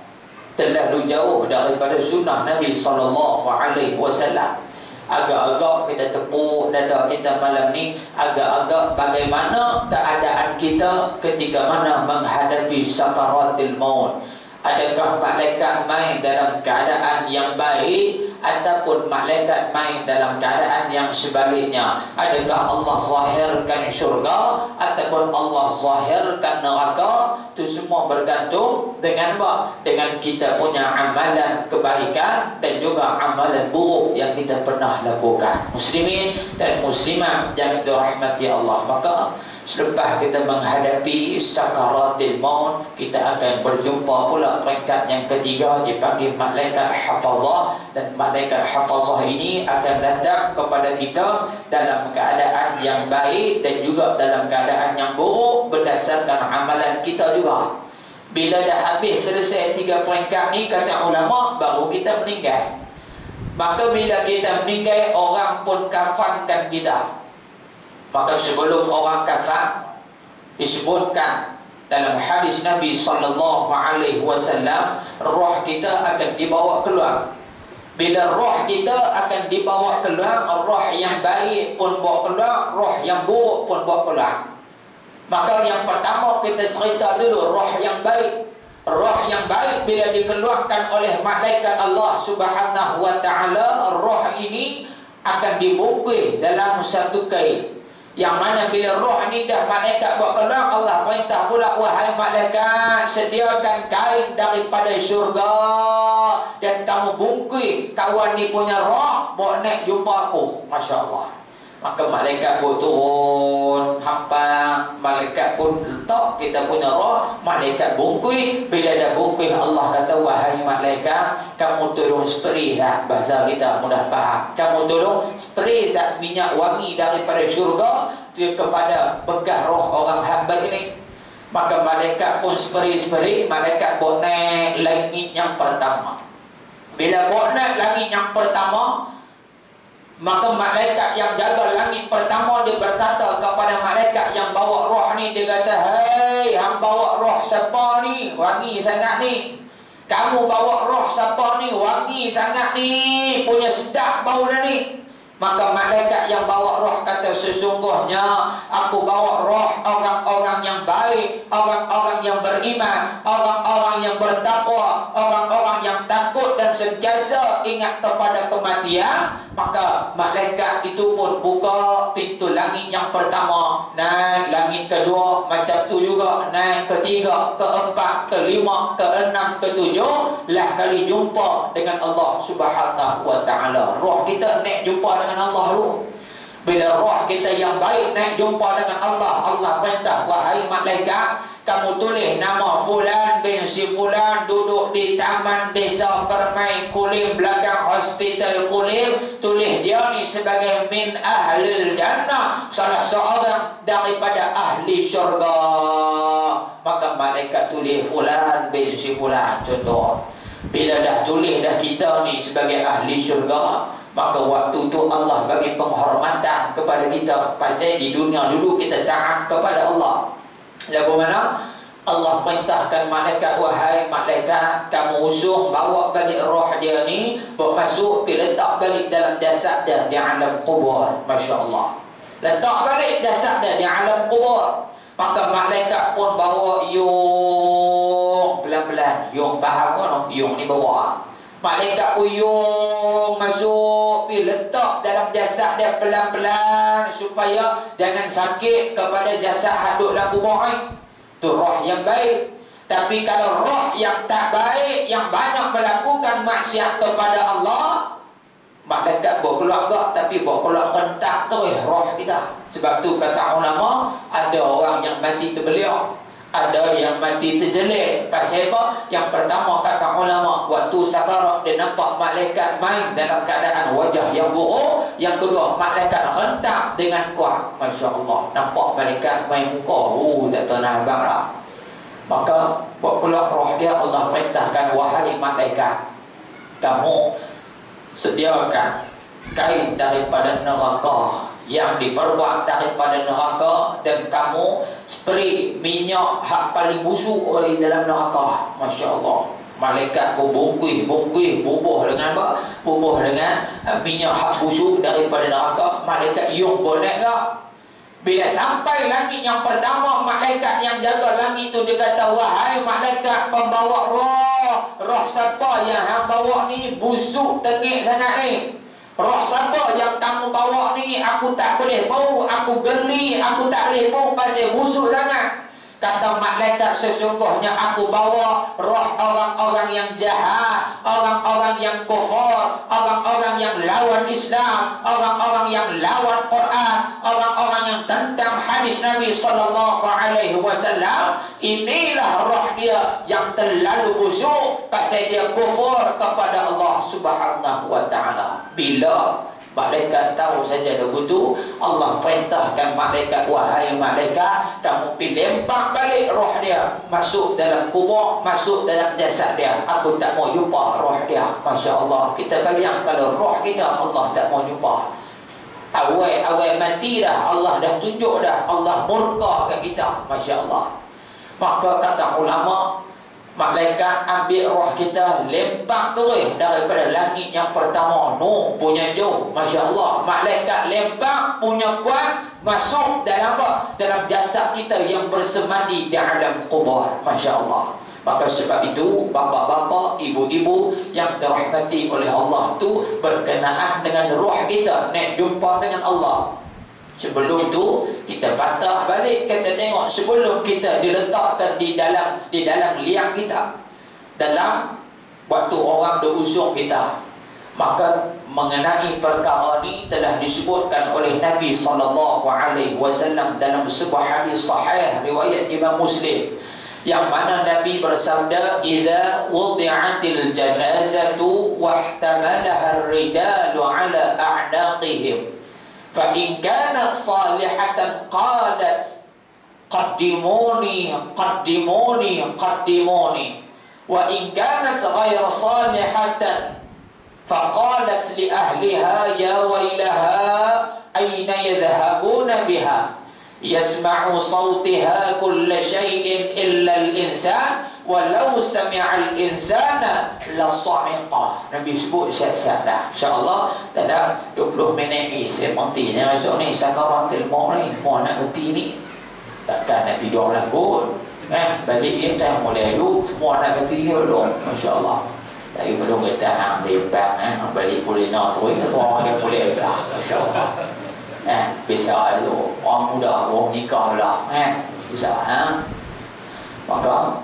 Terlalu jauh daripada sunnah Nabi sallallahu alaihi wasallam agak-agak kita tepuk dada kita malam ni. Agak-agak bagaimana keadaan kita ketika mana menghadapi sakaratul maut adakah malaikat main dalam keadaan yang baik ataupun malaikat main dalam keadaan yang sebaliknya? Adakah Allah zahirkan syurga ataupun Allah zahirkan neraka? Itu semua bergantung dengan apa? Dengan kita punya amalan kebaikan dan juga amalan buruk yang kita pernah lakukan. Muslimin dan muslimat yang dirahmati Allah. Maka Selepas kita menghadapi sakaratil maut Kita akan berjumpa pula peringkat yang ketiga Dipanggil malaikat hafazah. Dan malaikat hafazah ini akan datang kepada kita Dalam keadaan yang baik Dan juga dalam keadaan yang buruk Berdasarkan amalan kita juga. Bila dah habis selesai tiga peringkat ni Kata ulama baru kita meninggal. Maka bila kita meninggal Orang pun kafankan kita Maka sebelum orang kafir disebutkan dalam hadis Nabi sallallahu alaihi wasallam roh kita akan dibawa keluar. Bila roh kita akan dibawa keluar, roh yang baik pun bawa keluar, roh yang buruk pun bawa keluar. Maka yang pertama kita cerita dulu roh yang baik. Roh yang baik bila dikeluarkan oleh malaikat Allah Subhanahu wa taala, roh ini akan dibungkus dalam satu kain yang mana bila roh ni dah malaikat buat keluar Allah perintah pula wahai malaikat sediakan kain daripada syurga dan kamu bungkui kawan ni punya roh buat naik jumpa aku. Masya Allah Maka malaikat pun turun Hampa Malaikat pun letak kita punya roh Malaikat bungkui Bila dah bungkui Allah kata Wahai malaikat Kamu tolong spray lah Bahasa kita. Mudah faham. Kamu tolong spray zat minyak wangi Daripada syurga Kepada bekas roh orang hamba ini Maka malaikat pun spray-spray Malaikat buat naik langit yang pertama Bila buat naik langit yang pertama Maka malaikat yang jaga langit pertama dia berkata kepada malaikat yang bawa roh ni dia kata, "Hei, hang bawa roh siapa ni? Wangi sangat ni. Kamu bawa roh siapa ni? Wangi sangat ni. Punya sedap bau dah ni." Maka malaikat yang bawa roh kata sesungguhnya aku bawa roh orang-orang yang baik, orang-orang yang beriman, orang-orang yang bertakwa, orang-orang sentiasa ingat kepada kematian. Maka malaikat itu pun buka pintu langit yang pertama Naik langit kedua macam tu juga Naik ketiga, keempat, kelima, keenam, ketujuh Lah kali jumpa dengan Allah subhanahu wa ta'ala Roh kita naik jumpa dengan Allah lu Bila roh kita yang baik naik jumpa dengan Allah Allah perintah wahai malaikat kamu tulis nama Fulan bin si Fulan duduk di taman desa Permai Kulim belakang hospital Kulim tulis dia ni sebagai min ahli jannah salah seorang daripada ahli syurga. Maka malaikat tulis Fulan bin si Fulan contoh. Bila dah tulis dah kita ni sebagai ahli syurga maka waktu tu Allah bagi penghormatan kepada kita. Pasal di dunia dulu kita taat kepada Allah. Lagu mana? Allah perintahkan malaikat wahai malaikat kamu usung bawa balik roh dia ni masuk pergi letak balik dalam jasad dia di alam kubur. masya-Allah. Letak balik jasad dia di alam kubur. Maka malaikat pun bawa yung pelan-pelan. Yung faham kan yung ni bawa. Malaikat uyung pergi letak dalam jasad dia pelan-pelan supaya jangan sakit kepada jasad hadut dalam kubur ni itu roh yang baik. Tapi kalau roh yang tak baik yang banyak melakukan maksiat kepada Allah malaikat bawa keluar juga tapi bawa keluar rentak tu eh roh kita. Sebab tu kata ulama ada orang yang mati terbeliak ada yang mati terjelik pasal apa? yang pertama kata ulama waktu sakarat dia nampak malaikat main dalam keadaan wajah yang buruk. Yang kedua malaikat rentak dengan kuat. Masya Allah nampak malaikat main muka. Oh tak tahu nak abang lah. Maka buat keluar roh dia Allah perintahkan wahai malaikat kamu sediakan kain daripada neraka yang diperbuat daripada neraka dan kamu spray minyak hak paling busuk oleh dalam neraka. Masya Allah malaikat pun bungkuih bungkuih bubuh dengan apa? Bubuh dengan uh, minyak hak busuk daripada neraka. Malaikat yung boleh tak? Bila sampai langit yang pertama malaikat yang jaga langit itu dia kata wahai malaikat pembawa roh roh siapa yang hang bawa ni? Busuk tengik sangat ni Roh siapa yang kamu bawa ni Aku tak boleh bau Aku geli Aku tak boleh bau Pasal busuk sangat Kata malaikat sesungguhnya aku bawa roh orang-orang yang jahat, orang-orang yang kufur, orang-orang yang lawan Islam, orang-orang yang lawan Quran, orang-orang yang tentang hadis Nabi sallallahu alaihi wasallam. Inilah roh dia yang terlalu busuk pasal dia kufur kepada Allah Subhanahu wa taala. Bila Malaikat tahu saja begitu Allah perintahkan malaikat Wahai malaikat Kamu pergi lempar balik roh dia. Masuk dalam kubur Masuk dalam jasad dia. Aku tak mau jumpa roh dia. Masya Allah Kita bayang kalau roh kita Allah tak mau jumpa. Awal-awal mati dah. Allah dah tunjuk dah. Allah murka kat kita. Masya Allah Maka kata ulama' Malaikat ambil roh kita Lempak terus daripada langit yang pertama. No punya jauh. Masya Allah Malaikat lempak punya kuat Masuk dalam apa? Dalam jasad kita yang bersemadi di alam kubur. Masya Allah Maka sebab itu bapa-bapa, ibu-ibu yang terahmati oleh Allah tu berkenaan dengan roh kita. Nak jumpa dengan Allah. Sebelum tu kita patah balik kita tengok sebelum kita diletakkan di dalam di dalam liang kita. Dalam waktu orang diusung kita. Maka mengenai perkara ini telah disebutkan oleh Nabi sallallahu alaihi wasallam dalam sebuah hadis sahih riwayat Imam Muslim yang mana Nabi bersabda idza wudi'atil janazatu wahtamalaha ar-rijalu ala a'naqihim فإن كانت صالحة قالت قدموني قدموني قدموني. وإن كانت غير صالحة فقالت لأهلها يا ويلها أين يذهبون بها؟ يسمع صوتها كل شيء إلا الإنسان. Walau sami'al insana la sa'iqah Nabi sebut siap-siap dah insyaAllah dalam 20 minit ni saya mati ni masuk ni sakaratil maut ni mau nak mati ni takkan nak tidur lah kot eh balik ni tak mulai dulu semua nak mati ni belum masyaAllah tapi belum kata hang timbang eh balik boleh nak terus ke orang yang boleh dah masyaAllah eh bisa tu orang muda orang nikah lah eh bisa ha maka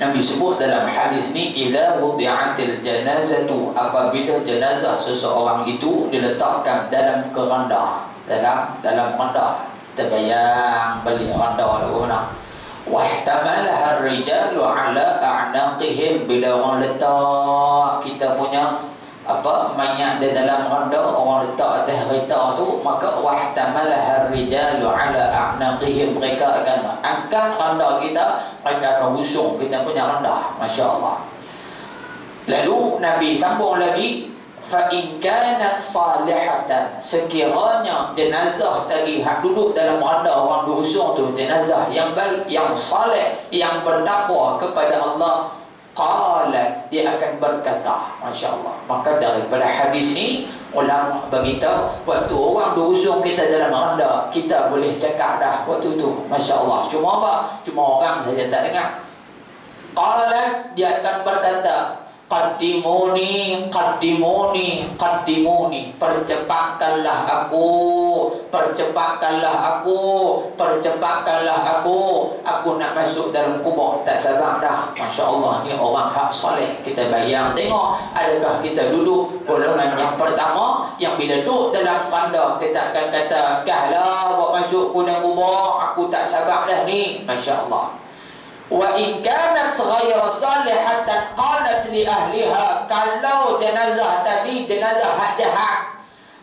Nabi sebut dalam hadis ni idza wudi'atil janazatu apabila jenazah seseorang itu diletakkan dalam keranda dalam dalam keranda terbayang beli keranda lalu mana wahtamalaha ar-rijalu ala a'naqihim. Bila orang letak kita punya apa mayat di dalam randa orang letak atas kereta tu maka wahtamalah ar-rijalu ala a'naqihim. Mereka akan angkat randa kita mereka akan usung kita punya randa masya-Allah. Lalu nabi sambung lagi fa in kanat salihatan sekiranya jenazah tadi hak duduk dalam randa orang diusung tu jenazah yang baik yang saleh yang bertakwa kepada Allah qalat dia akan berkata masya-Allah. Maka daripada hadis ni ulama beritahu waktu orang diusung kita dalam randa kita boleh cakap dah waktu tu masya-Allah. Cuma apa? Cuma orang saja tak dengar. Qalat dia akan berkata Qaddimuni, qaddimuni, qaddimuni Percepatkanlah aku Percepatkanlah aku Percepatkanlah aku. Aku nak masuk dalam kubur Tak sabar dah. Masya Allah ni orang hak soleh. Kita bayang tengok Adakah kita duduk? Golongan yang pertama Yang bila duduk dalam kanda Kita akan kata Kahlah buat masuk kuning kubur. Aku tak sabar dah ni. Masya Allah wa in kanat ghayra salihatan qalat li ahliha kalau jenazah tadi jenazah hak jahat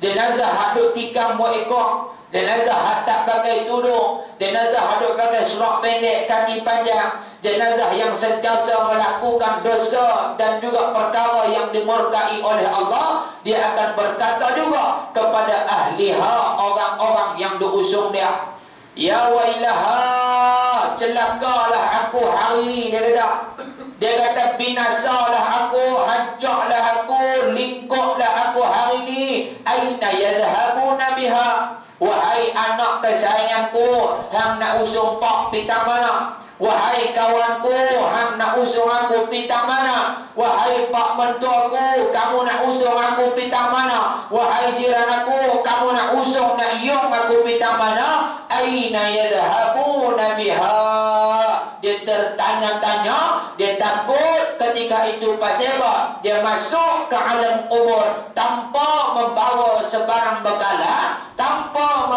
jenazah hak duk tikam buat ekor jenazah hak tak pakai tudung jenazah hak duk pakai seluar pendek kaki panjang jenazah yang sentiasa melakukan dosa dan juga perkara yang dimurkai oleh Allah dia akan berkata juga kepada ahliha orang-orang yang diusung dia Ya wailaha celakalah aku hari ini dia kata. Dia kata binasalah aku hancurlah aku lingkuplah aku hari ini aina yadhhabuna biha? Wahai anak kesayanganku hang nak usung pak pitang mana Wahai kawanku, hang nak usung aku pitang mana? Wahai pak mentuaku, kamu nak usung aku pitang mana? Wahai jiran aku, kamu nak usung nak yung aku pitang mana? Aina yadhabuna biha? Dia tertanya-tanya, dia takut ketika itu pasal apa? Dia masuk ke alam kubur tanpa membawa sebarang bekalan,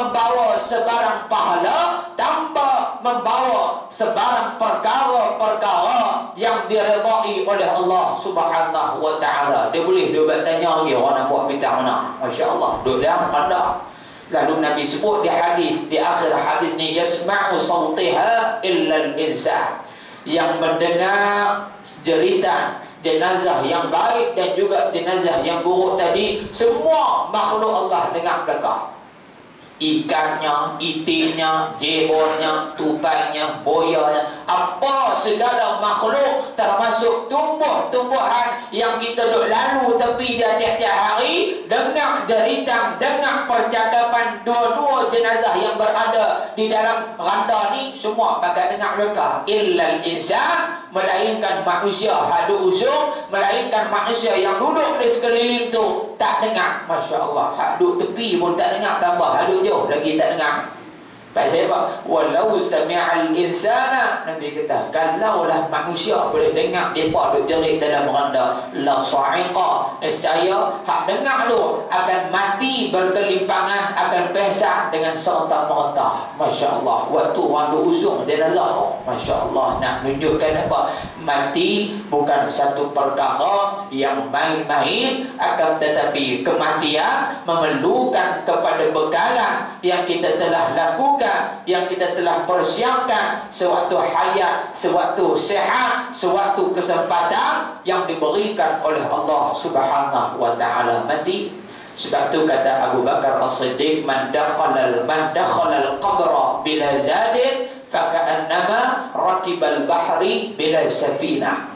membawa sebarang pahala, tanpa membawa sebarang perkara-perkara yang diredai oleh Allah Subhanahu wa taala. Dia boleh dia bertanya lagi orang nak buat bintang mana? Masya-Allah. Duk dalam anda. Lalu Nabi sebut di hadis di akhir hadis ni yasma'u sawtiha illa al-insan yang mendengar jeritan jenazah yang baik dan juga jenazah yang buruk tadi semua makhluk Allah dengar belakang ikannya, itiknya, jebonnya, tupainya, boyanya, apa segala makhluk termasuk tumbuh-tumbuhan yang kita duk lalu tepi dia tiap-tiap hari dengar derita, dengar percakapan dua-dua jenazah yang berada di dalam randa ni semua pakai dengar mereka. Illal insan melainkan manusia hadu usung melainkan manusia yang duduk di sekeliling tu tak dengar. masya-Allah hadu tepi pun tak dengar tambah hadu jauh lagi tak dengar Pasal apa? Walau sami'al insana Nabi kata Kalaulah manusia boleh dengar Mereka duduk jerit dalam randa La sa'iqa Nescaya Hak dengar tu Akan mati berkelimpangan Akan pesak dengan serta merta Masya Allah Waktu duduk usung jenazah tu Masya Allah Nak menunjukkan apa? Mati bukan satu perkara Yang main-main Akan tetapi kematian Memerlukan kepada bekalan Yang kita telah lakukan yang kita telah persiapkan sewaktu hayat, sewaktu sehat, sewaktu kesempatan yang diberikan oleh Allah Subhanahu wa taala mati. Sebab tu kata Abu Bakar As-Siddiq man dakhala man dakhala al-qabra bila zadin faka'annama rakibal bahri bila safina.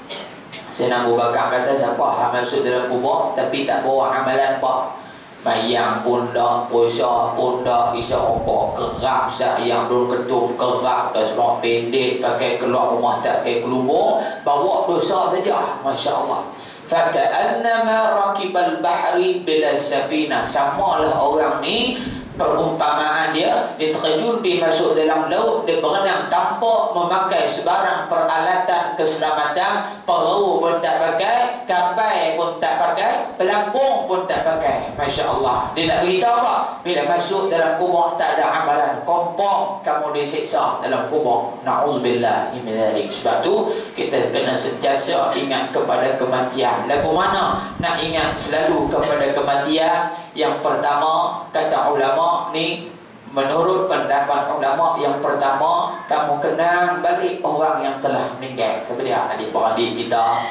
Sayyidina Abu Bakar kata siapa yang masuk dalam kubur tapi tak bawa amalan apa? Mayang pun dah, puasa pun dah Isa okok kerap yang dulu ketum kerap ke seluar pendek Pakai keluar rumah tak pakai kelumbung Bawa dosa saja Masya Allah Faka'annama rakibal bahri bila safina Samalah orang ni perumpamaan dia dia terjun pergi masuk dalam laut dia berenang tanpa memakai sebarang peralatan keselamatan perahu pun tak pakai kapal pun tak pakai pelampung pun tak pakai. Masya Allah dia nak beritahu apa? Bila masuk dalam kubur tak ada amalan. Kompong kamu disiksa dalam kubur. Na'udzubillah imidhalik sebab tu kita kena sentiasa ingat kepada kematian. Lagu mana nak ingat selalu kepada kematian yang pertama kata ulama ni menurut pendapat ulama yang pertama kamu kenal balik orang yang telah meninggal seperti adik-beradik kita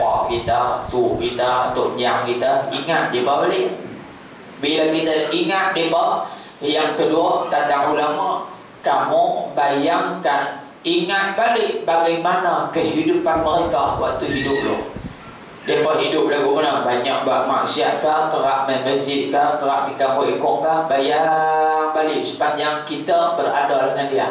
pak kita, tu kita, tok nyang kita ingat dia bawa balik. Bila kita ingat dia bawa, yang kedua kata ulama, kamu bayangkan ingat balik bagaimana kehidupan mereka waktu hidup dulu. Mereka hidup lagu mana? Banyak buat maksiat ke, kerak main masjid ke, kerak tika ekor ke, bayang balik sepanjang kita berada dengan dia.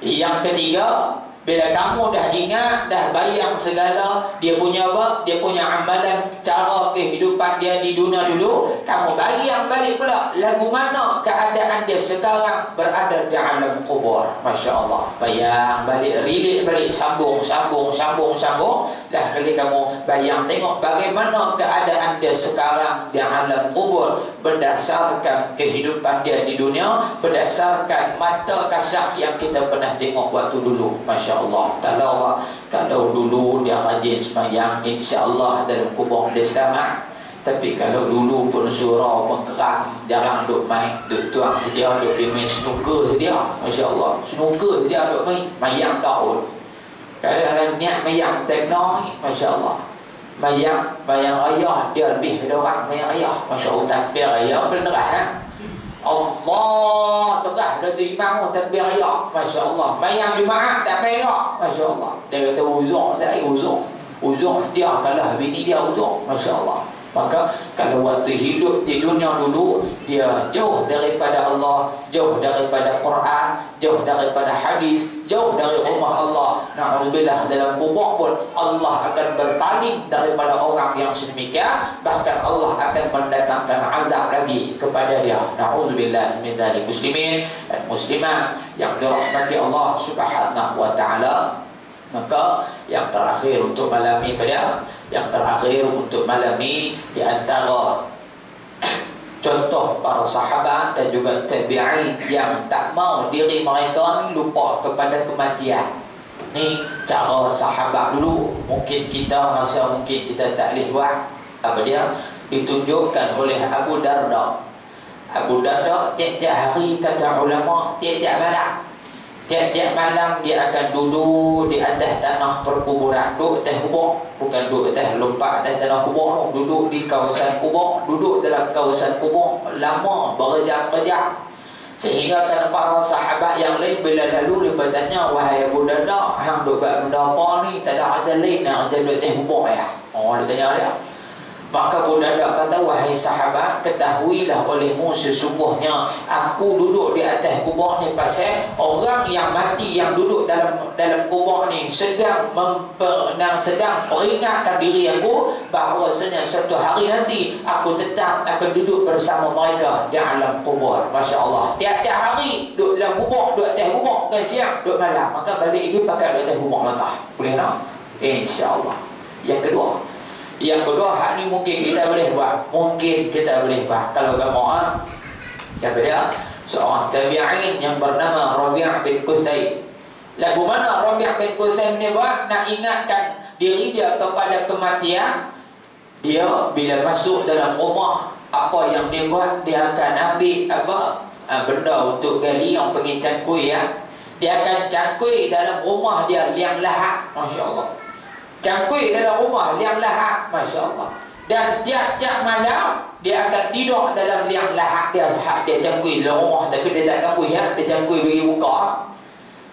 Yang ketiga, bila kamu dah ingat, dah bayang segala dia punya apa? Dia punya amalan cara kehidupan dia di dunia dulu, kamu bayang balik pula lagu mana keadaan dia sekarang berada di alam kubur. Masya Allah. Bayang balik, rilik balik, sambung, sambung, sambung, sambung. Dah kali kamu bayang tengok bagaimana keadaan dia sekarang di alam kubur. Berdasarkan kehidupan dia di dunia, berdasarkan mata kasar yang kita pernah tengok waktu dulu. Masya Allah. Kalau kalau dulu dia rajin semayang insya-Allah dalam kubur dia selamat. Tapi kalau dulu pun surau pun kerang jarang duk main duk tuang sedia duk pergi main snooker sedia. masya-Allah snooker sedia duk main mayang daun kadang-kadang niat mayang tekno masya-Allah. Mayang mayang ayah dia lebih daripada orang mayang ayah. masya-Allah takbir ayah benar ha? Allah tegah dah tu imam takbir ayah. Masya Allah Bayang Jumaat tak bayar Masya Allah Dia kata uzur saya uzur. Uzur sedia kalah bini dia uzur. Masya Allah Maka kalau waktu hidup di dunia dulu Dia jauh daripada Allah Jauh daripada Quran Jauh daripada hadis Jauh dari rumah Allah. Na'udzubillah dalam kubur pun Allah akan berpaling daripada orang yang sedemikian. Bahkan Allah akan mendatangkan azab lagi kepada dia. Na'udzubillah min dari muslimin dan muslimat Yang dirahmati Allah subhanahu wa ta'ala. Maka yang terakhir untuk malam ini pada yang terakhir untuk malam ini di antara contoh para sahabat dan juga tabi'in yang tak mau diri mereka ni lupa kepada kematian. Ni cara sahabat dulu. Mungkin kita masa mungkin kita tak boleh buat. Apa dia? Ditunjukkan oleh Abu Darda. Abu Darda tiap-tiap hari kata ulama, tiap-tiap malam Tiap-tiap malam dia akan duduk di atas tanah perkuburan. Duduk atas kubur. Bukan duduk atas lompat atas tanah kubur. Duduk di kawasan kubur. Duduk dalam kawasan kubur. Lama berjam-jam. Sehingga kan para sahabat yang lain Bila lalu dia bertanya Wahai Abu Dada Hang duduk buat benda apa ni? Tak ada ada lain Yang duduk atas kubur ya? Oh dia tanya dia Maka Buddha kata, wahai sahabat, ketahuilah olehmu sesungguhnya aku duduk di atas kubur ni pasal orang yang mati yang duduk dalam dalam kubur ni sedang memper, sedang peringatkan diri aku bahawasanya satu hari nanti aku tetap akan duduk bersama mereka di alam kubur. Masya Allah. Tiap-tiap hari duduk dalam kubur, duduk atas kubur, kan siang, duduk malam. Maka balik lagi pakai duduk atas kubur maka. Boleh tak? Insya Allah. Yang kedua, yang kedua, hak ni mungkin kita boleh buat. Mungkin kita boleh buat. Kalau kamu ah, siapa dia? Seorang tabi'in yang bernama Rabi' bin Qusay. Lagu mana Rabi' bin Qusay ni buat? Nak ingatkan diri dia kepada kematian. Dia bila masuk dalam rumah, apa yang dia buat? Dia akan ambil apa? Ah, benda untuk gali yang panggil cangkui ya. Dia akan cangkui dalam rumah dia yang lahat. Masya Allah cangkui dalam rumah liang lahat Masya Allah dan tiap-tiap malam dia akan tidur dalam liang lahat dia dia cangkui dalam rumah tapi dia tak cangkui ya. Dia cangkui bagi buka.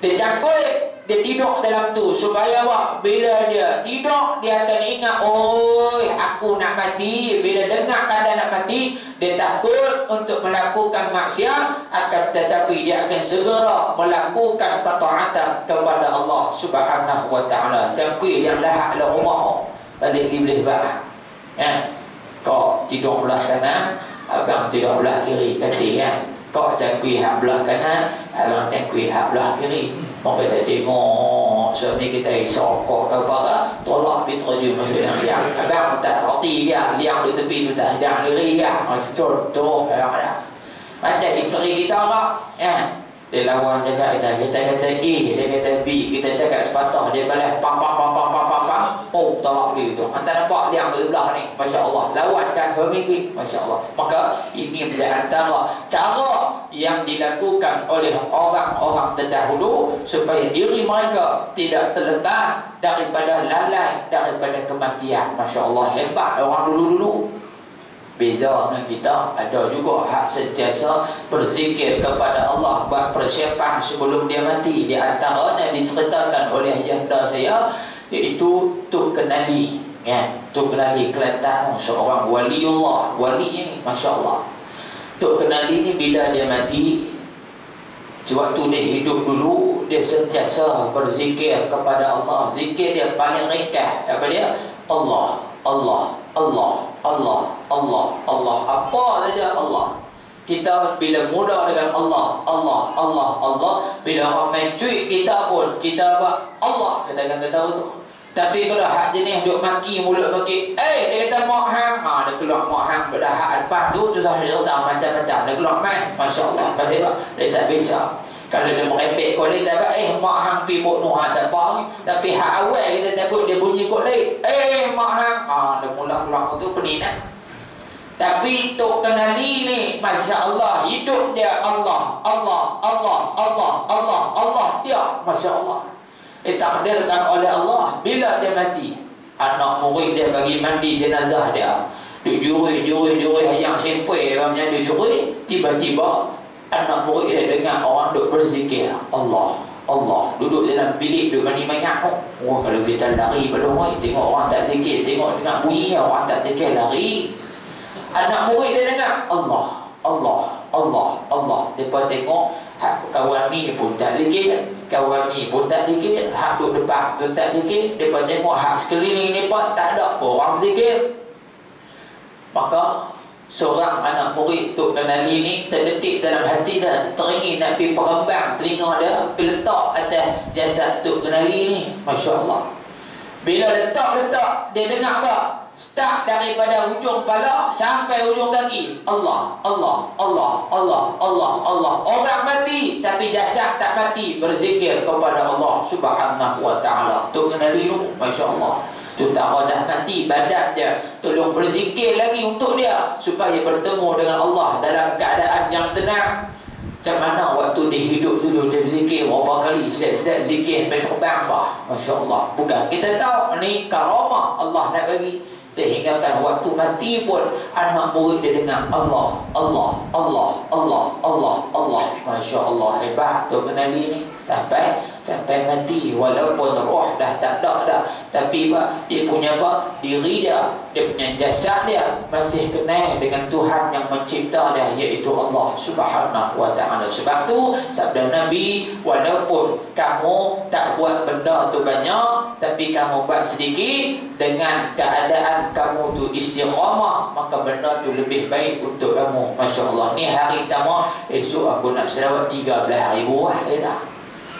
Dia cangkui dia tidur dalam tu supaya apa bila dia tidur dia akan ingat oi aku nak mati. Bila dengar kata nak mati dia takut untuk melakukan maksiat akan tetapi dia akan segera melakukan ketaatan kepada Allah Subhanahu wa taala. Cangkui yang lahat la rumah balik iblis bah ya. Kau tidur belah kanan abang tidur belah kiri kata kan kau cangkui hak belah kanan abang cangkui hak belah kiri Mau kita tengok suami kita sokok ke apa tolak pergi terjun masuk dalam liang. Abang tak roti dia, liang di tepi tu tak ada diri dia. Macam tu, tu, ada. Macam isteri kita lah, ya. Dia lawan jaga kita, kita kata A, dia kata B, kita cakap sepatah, dia balas pam pam pam pam pam pam pam. Oh tolak dia tu. Anda nampak dia ambil belah ni. Masya Allah Lawankan suami ni Masya Allah Maka ini menjadi antara Cara yang dilakukan oleh orang-orang terdahulu Supaya diri mereka tidak terlepas Daripada lalai Daripada kematian. Masya Allah Hebat orang dulu-dulu Beza dengan kita Ada juga hak sentiasa Berzikir kepada Allah Buat persiapan sebelum dia mati. Di antaranya diceritakan oleh janda saya Iaitu Tuk Kenali. Ya, Tuk Kenali Kelantan Seorang wali Allah Wali ini Masya Allah Tuk Kenali ni bila dia mati Waktu dia hidup dulu Dia sentiasa berzikir kepada Allah. Zikir dia paling ringkas. Apa dia? Allah Allah Allah Allah Allah Allah. Apa saja. Allah. Kita bila muda dengan Allah Allah Allah Allah. Bila orang main cuit kita pun kita apa Allah. Kita akan kata betul tapi kalau hak jenis duk maki mulut maki eh dia kata mak hang. Ha dia keluar mak hang pada hak lepas tu tu saya cerita macam-macam. Dia keluar main masya-Allah pasal apa dia tak bisa. Kalau dia merepek kau dia tak eh mak hang pi buat nuh tak bang tapi hak awal kita takut dia bunyi kau lain. Eh mak hang. Ah dia mula keluar tu peninat tapi tok kenali ni Masya Allah hidup dia Allah Allah Allah Allah Allah Allah dia Masya Allah ditakdirkan oleh Allah bila dia mati? Anak murid dia bagi mandi jenazah dia. Dia juri juri juri yang macam dia juri tiba-tiba anak murid dia dengar orang duk berzikir Allah Allah duduk dalam bilik duduk mandi banyak. Oh. kalau kita lari pada rumah tengok orang tak zikir tengok dengar bunyi orang tak zikir lari anak murid dia dengar Allah Allah Allah Allah. Depa tengok hak kawan ni pun tak zikir kawan ni pun tak zikir hak duduk depan tu tak zikir depa tengok hak sekeliling depa tak ada pun orang zikir. Maka seorang anak murid Tok Kenali ni terdetik dalam hati dah teringin nak pergi perembang telinga dia pergi letak atas jasad Tok Kenali ni. Masya Allah. Bila letak-letak dia dengar apa start daripada hujung kepala sampai hujung kaki. Allah Allah Allah Allah Allah Allah. Orang mati tapi jasad tak mati berzikir kepada Allah subhanahu wa ta'ala. Tok Kenali tu Masya Allah Terutama dah mati badan dia. Tolong berzikir lagi untuk dia Supaya bertemu dengan Allah Dalam keadaan yang tenang Macam mana waktu dia hidup dulu Dia berzikir berapa kali Sedap-sedap zikir Sampai terbang bah. Masya Allah Bukan. Kita tahu Ini karamah Allah nak bagi. Sehingga kan waktu mati pun Anak murid dia dengar Allah Allah Allah Allah Allah Allah. Masya Allah Hebat tu kenali ni. Sampai Sampai mati. Walaupun roh dah tak ada dah. Tapi apa Dia punya apa Diri dia Dia punya jasad dia Masih kenal dengan Tuhan yang mencipta dia Iaitu Allah Subhanahu wa ta'ala. Sebab tu Sabda Nabi Walaupun kamu tak buat benda tu banyak Tapi kamu buat sedikit Dengan keadaan kamu tu istiqamah maka benda tu lebih baik untuk kamu. Masya Allah. Ni hari pertama esok aku nak selawat 13 ribu lah dia tak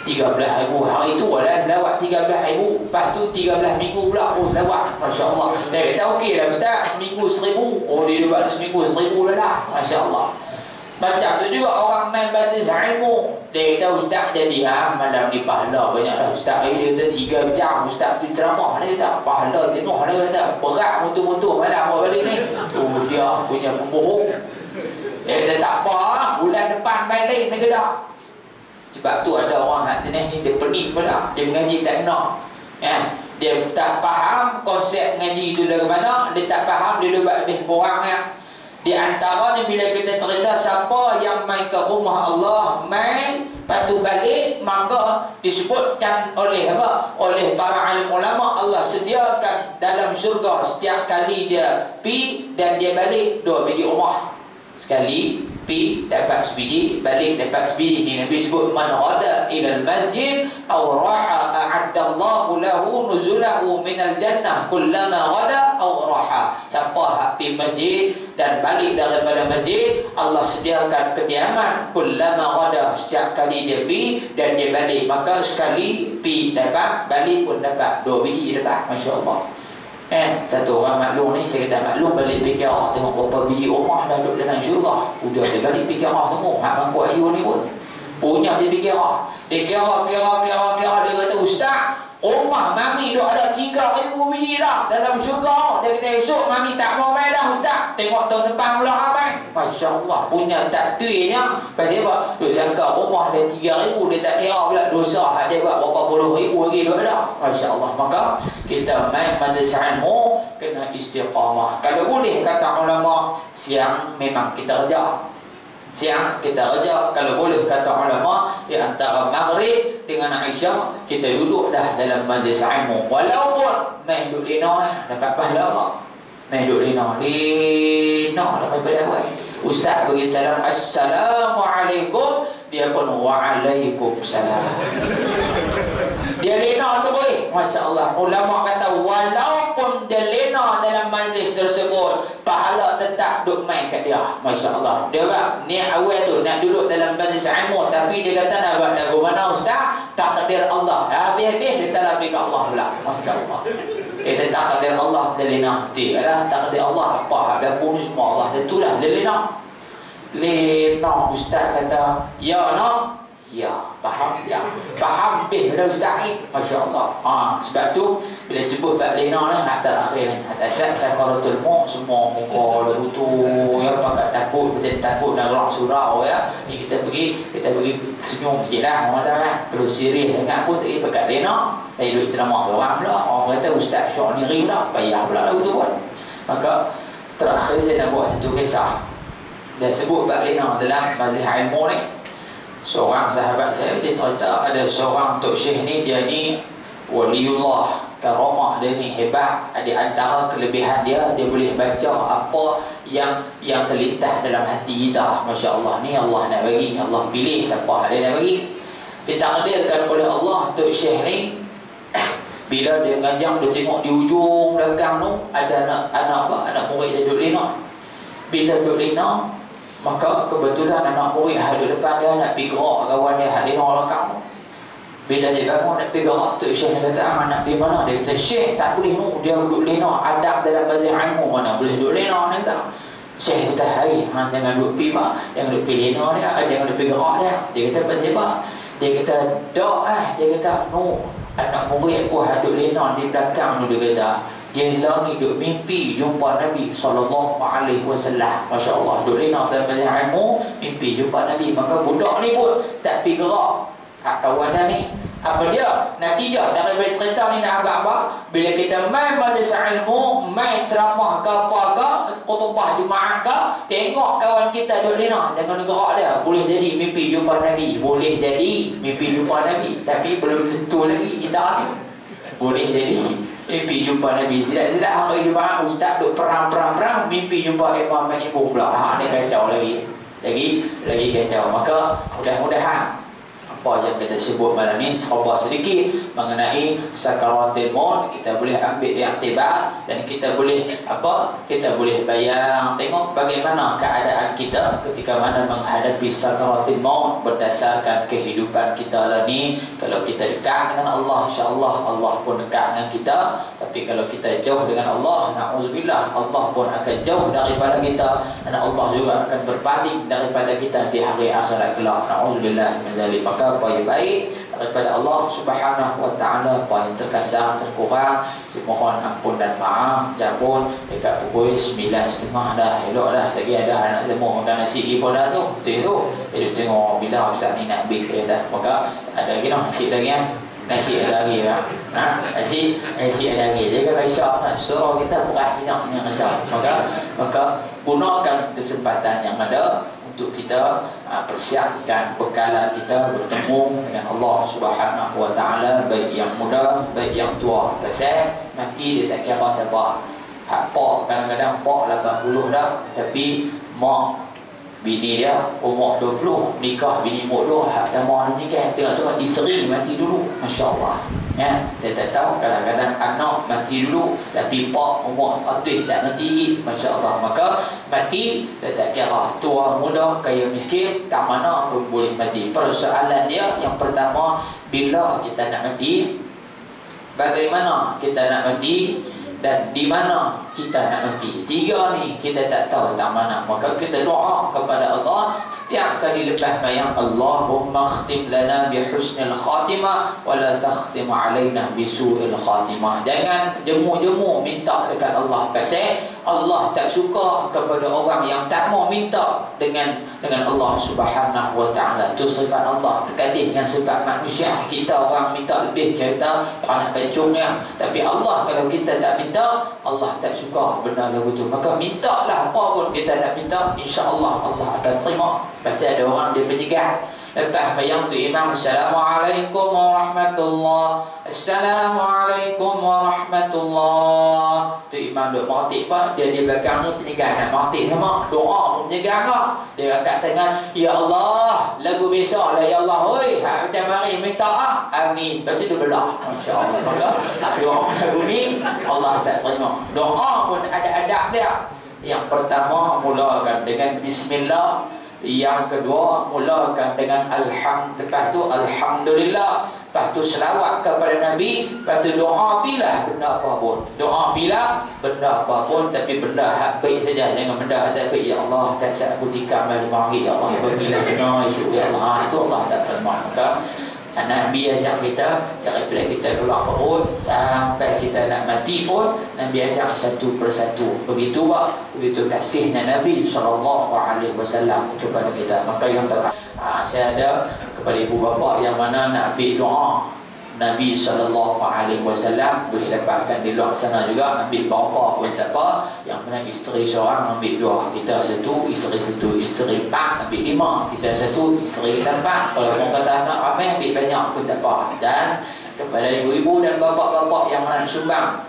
13 ribu. Hari tu walau selawat 13 ribu lepas tu 13 minggu pula oh selawat Masya Allah dia kata okey lah ustaz seminggu seribu. Oh dia buat seminggu seribu lah lah Masya Allah macam tu juga orang main batis ilmu Dia kata ustaz jadi ha, Malam ni pahala banyak dah Ustaz. Dia kata tiga jam Ustaz tu ceramah. Dia kata pahala jenuh. Dia kata berat mutu-mutu malam buat balik ni. Oh dia punya pembohong Dia kata tak apa Bulan depan Dia kata Sebab tu ada orang hati ni Dia pening pula Dia mengaji tak nak ya? Dia tak faham konsep mengaji tu dari mana Dia tak faham dia lebih lebih kurang ya? Di antaranya bila kita cerita siapa yang main ke rumah Allah main patu balik maka disebutkan oleh apa oleh para alim ulama Allah sediakan dalam syurga setiap kali dia pi dan dia balik dua biji rumah sekali pi dapat sebiji balik dapat sebiji. Ni Nabi sebut man ada ila masjid aw raha a'adda Allah lahu nuzulahu min al jannah. Kullama ghada aw raha. Siapa hak pi masjid dan balik daripada masjid Allah sediakan kediaman. Kullama ghada setiap kali dia pi dan dia balik. Maka sekali pi dapat balik pun dapat. Dua biji dapat masya-Allah Kan? Satu orang maklum ni, saya kata maklum balik PKR Tengok berapa biji rumah dah duduk dalam syurga Udah dia balik PKR tengok Hak mangkuk ayu ni pun Punya dia PKR Dia kira, kira, kira, kira Dia kata, Ustaz Rumah mami duk ada tiga ribu biji dah dalam syurga. Dia kata esok mami tak mau main dah ustaz. Tengok tahun depan pula. Masya Allah punya tak tuinya. Pasal apa? Duk jangka rumah dia tiga ribu dia tak kira pula dosa hak dia buat berapa puluh ribu lagi duk ada. Masya Allah. Maka kita main madrasah ilmu kena istiqamah. Kalau boleh kata ulama siang memang kita kerja siang kita kerja kalau boleh kata ulama di antara maghrib dengan Aisyah kita duduk dah dalam majlis ilmu walaupun main duduk lina eh, dapat pahala main duduk lina lina dapat pahala ustaz bagi salam assalamualaikum. Dia pun waalaikumsalam. Dia lena tu boy. Masya Allah ulama kata walaupun dia lena dalam majlis tersebut pahala tetap duduk main kat dia. Masya Allah dia kata ni awal tu nak duduk dalam majlis ilmu tapi dia kata nak buat lagu mana ustaz? Takdir Allah. Habis-habis dia tak lafi Allah pula. Masya Allah itu takdir Allah dia lena ti lah takdir Allah. Apa habis aku ni semua Allah. Dia tu lah. Dia lena lena ustaz kata ya no Ya, faham? Ya. Faham. Lebih pada Ustaz Aid. Masya Allah. Ha, sebab tu, bila sebut bab lena ni, hatta akhir ni. Hatta saya kalau termuk, semua muka lutu, ya, pakai takut, macam takut nak gerak surau, ya. Ni kita pergi, kita pergi senyum sikit lah, orang kata kan. Kalau serius sangat pun, tak pergi pakai lena. Tapi duit ceramah orang pula. Orang kata, Ustaz Syok ni pula. Payah pula lagu tu pun. Maka, terakhir saya nak buat satu kisah. Dan sebut bab lena dalam majlis ilmu ni seorang sahabat saya dia cerita ada seorang Tok Syekh ni dia ni waliullah karamah dia ni hebat. Di antara kelebihan dia dia boleh baca apa yang yang terlintas dalam hati kita. masya-Allah ni Allah nak bagi Allah pilih siapa dia nak bagi. Ditakdirkan oleh Allah Tok Syekh ni *coughs* bila dia mengajar dia tengok di ujung belakang tu ada anak anak apa? Anak murid dia duduk bila duduk Maka kebetulan anak murid ada depan dia nak pergi gerak kawan dia hadir orang belakang Bila dia bangun nak pergi gerak tu Syekh dia kata ah, nak pergi mana? Dia kata Syekh tak boleh nu dia duduk lena adab dalam balik ilmu mana boleh duduk lena dia kata Syekh kata hai ha, jangan duduk pergi mak jangan duduk pergi lena dia jangan duduk pergi gerak dia dia kata apa? Dia kata dok eh dia kata no anak murid aku hadut lena di belakang tu dia kata dia hilang ni duk mimpi jumpa Nabi sallallahu alaihi wasallam. Masya-Allah, duk lena dalam majlis ilmu mimpi jumpa Nabi. Maka budak ni pun tak pi gerak. Hak kawan ni. Apa dia? Natijah. Dari cerita ni nak apa? Bila kita main majlis ilmu, main ceramah ke apa ke, khutbah jemaah ke, tengok kawan kita duk lena jangan gerak dia. Boleh jadi mimpi jumpa Nabi, boleh jadi mimpi jumpa Nabi, tapi belum tentu lagi kita boleh jadi mimpi jumpa Nabi. Silap-silap hari Jumaat ustaz duk perang-perang-perang mimpi jumpa imam makmum pula. Ha ni kacau lagi. Lagi lagi kacau. Maka mudah-mudahan apa yang kita sebut malam ni sabar sedikit mengenai sakaratul maut kita boleh ambil yang tiba dan kita boleh apa kita boleh bayang tengok bagaimana keadaan kita ketika mana menghadapi sakaratul maut berdasarkan kehidupan kita lah ni. Kalau kita dekat dengan Allah insyaallah Allah pun dekat dengan kita. Tapi kalau kita jauh dengan Allah naudzubillah Allah pun akan jauh daripada kita. Dan Allah juga akan berpaling daripada kita di hari akhirat kelak. Naudzubillah min zalik. Maka apa yang baik daripada Allah Subhanahu wa taala apa yang terkasar terkurang. Saya mohon ampun dan maaf. Japun dekat pukul 9.30 dah elok dah. Lagi ada anak semua makan nasi ibu dah tu. Betul tu. Jadi tengok bila ustaz ni nak dia dah maka ada lagi noh nasi lagi kan? Nasi ada lagi kan ha? nasi nasi ada lagi jadi kalau isyak kan suruh kita berat minyak yang rasa maka maka gunakan kesempatan yang ada untuk kita uh, persiapkan bekalan kita bertemu dengan Allah Subhanahu Wa Taala baik yang muda baik yang tua. Pasal mati dia tak kira siapa. Hak pak kadang-kadang pak 80 dah. Tapi mak bini dia umur 20 nikah bini 2 hak tamu nikah tengok-tengok isteri mati dulu. masya-Allah ya dia tak tahu kadang-kadang anak mati dulu tapi pak umur 100 tak mati masya-Allah. Maka mati dia tak kira tua muda kaya miskin tak mana pun boleh mati. Persoalan dia yang pertama bila kita nak mati bagaimana kita nak mati dan di mana kita nak mati. Tiga ni kita tak tahu tak mana. Maka kita doa kepada Allah setiap kali lepas mayang Allahumma khtim lana bi husnil khatimah wa la takhtim alaina bi su'il khatimah. Jangan jemu-jemu minta dekat Allah pasal Allah tak suka kepada orang yang tak mau minta dengan dengan Allah Subhanahu wa taala. Itu sifat Allah terkadang dengan sifat manusia. Kita orang minta lebih kita kerana pencungnya. Tapi Allah kalau kita tak minta, Allah tak suka benda lagu tu. Maka mintalah apa pun kita nak minta, insya-Allah Allah akan terima. Pasal ada orang dia penyegat. Lepas bayang tu imam. Assalamualaikum warahmatullahi Assalamualaikum warahmatullahi Tu imam duk mati apa Dia di belakang ni penyegar nak mati sama Doa pun penyegar tak Dia kat tengah Ya Allah Lagu biasa lah Ya Allah Hoi. Ha, Macam mari minta ah. Amin. Lepas tu dia belah. Masya Allah Maka doa lagu ni Allah tak terima. Doa pun ada adab dia. Yang pertama mulakan dengan Bismillah yang kedua mulakan dengan alham. Lepas tu alhamdulillah. Lepas tu selawat kepada nabi. Lepas tu doa bila benda apa pun. Doa bila benda apa pun tapi benda hak baik saja. Jangan benda hak baik. Ya Allah tak saya aku tikam hari ya Allah bagilah benar. Isu ya Allah itu Allah tak terima maka Nabi ajak kita daripada kita keluar perut sampai kita nak mati pun Nabi ajak satu persatu. Begitu pak begitu kasihnya Nabi wasallam kepada kita. Maka yang terakhir ha, saya ada kepada ibu bapa yang mana nak ambil doa Nabi wasallam boleh dapatkan di luar sana juga. Ambil bapa pun tak apa. Yang mana isteri seorang ambil dua. Kita satu isteri satu isteri empat. Ambil lima. Kita satu isteri kita empat. Kalau orang kata anak ramai ambil banyak pun tak apa. Dan kepada ibu-ibu dan bapa-bapa yang mana sumbang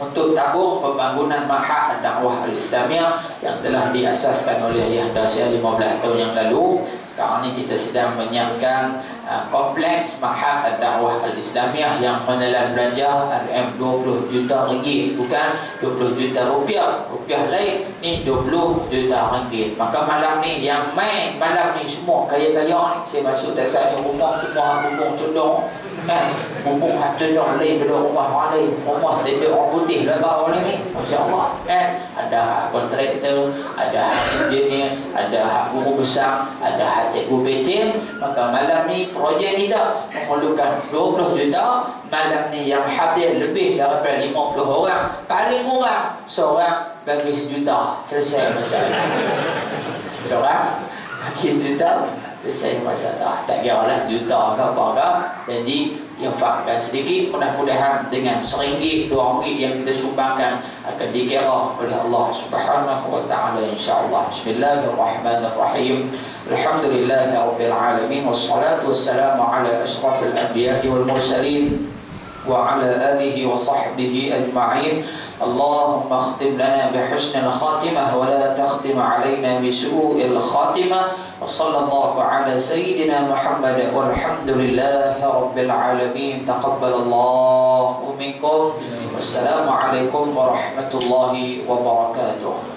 untuk tabung pembangunan Mahat Dakwah Al-Islamiyah yang telah diasaskan oleh Ayah Dasya 15 tahun yang lalu. Sekarang ni kita sedang menyiapkan kompleks Mahat Dakwah Al-Islamiyah yang menelan belanja RM 20 juta ringgit bukan 20 juta rupiah. Rupiah lain ni 20 juta ringgit. Maka malam ni yang main malam ni semua kaya-kaya ni saya masuk dasar ni rumah rumah bumbung condong kan bumbung hak condong lain daripada rumah orang lain rumah sedek orang putih lah kau ni. Masya Allah. Kan ada hak kontraktor ada hak engineer ada hak guru besar ada hak cikgu pencin maka malam ni projek ni tak memerlukan 20 juta. Malam ni yang hadir lebih daripada 50 orang. Paling kurang seorang bagi sejuta. Selesai masalah. Seorang bagi sejuta jadi saya macam tak kiralah sejuta ke apa ke. Jadi infakkan sedikit. Mudah-mudahan dengan seringgit dua ringgit yang kita sumbangkan Akan dikira oleh Allah subhanahu wa ta'ala InsyaAllah. Bismillahirrahmanirrahim. Alhamdulillahirrahmanirrahim Wassalatu wassalamu ala asrafil anbiya'i wal mursalin Wa ala alihi wa sahbihi ajma'in. اللهم اختم لنا بحسن الخاتمة ولا تختم علينا بسوء الخاتمة. وصلى الله على سيدنا محمد والحمد لله رب العالمين. تقبل الله منكم. والسلام عليكم ورحمة الله وبركاته.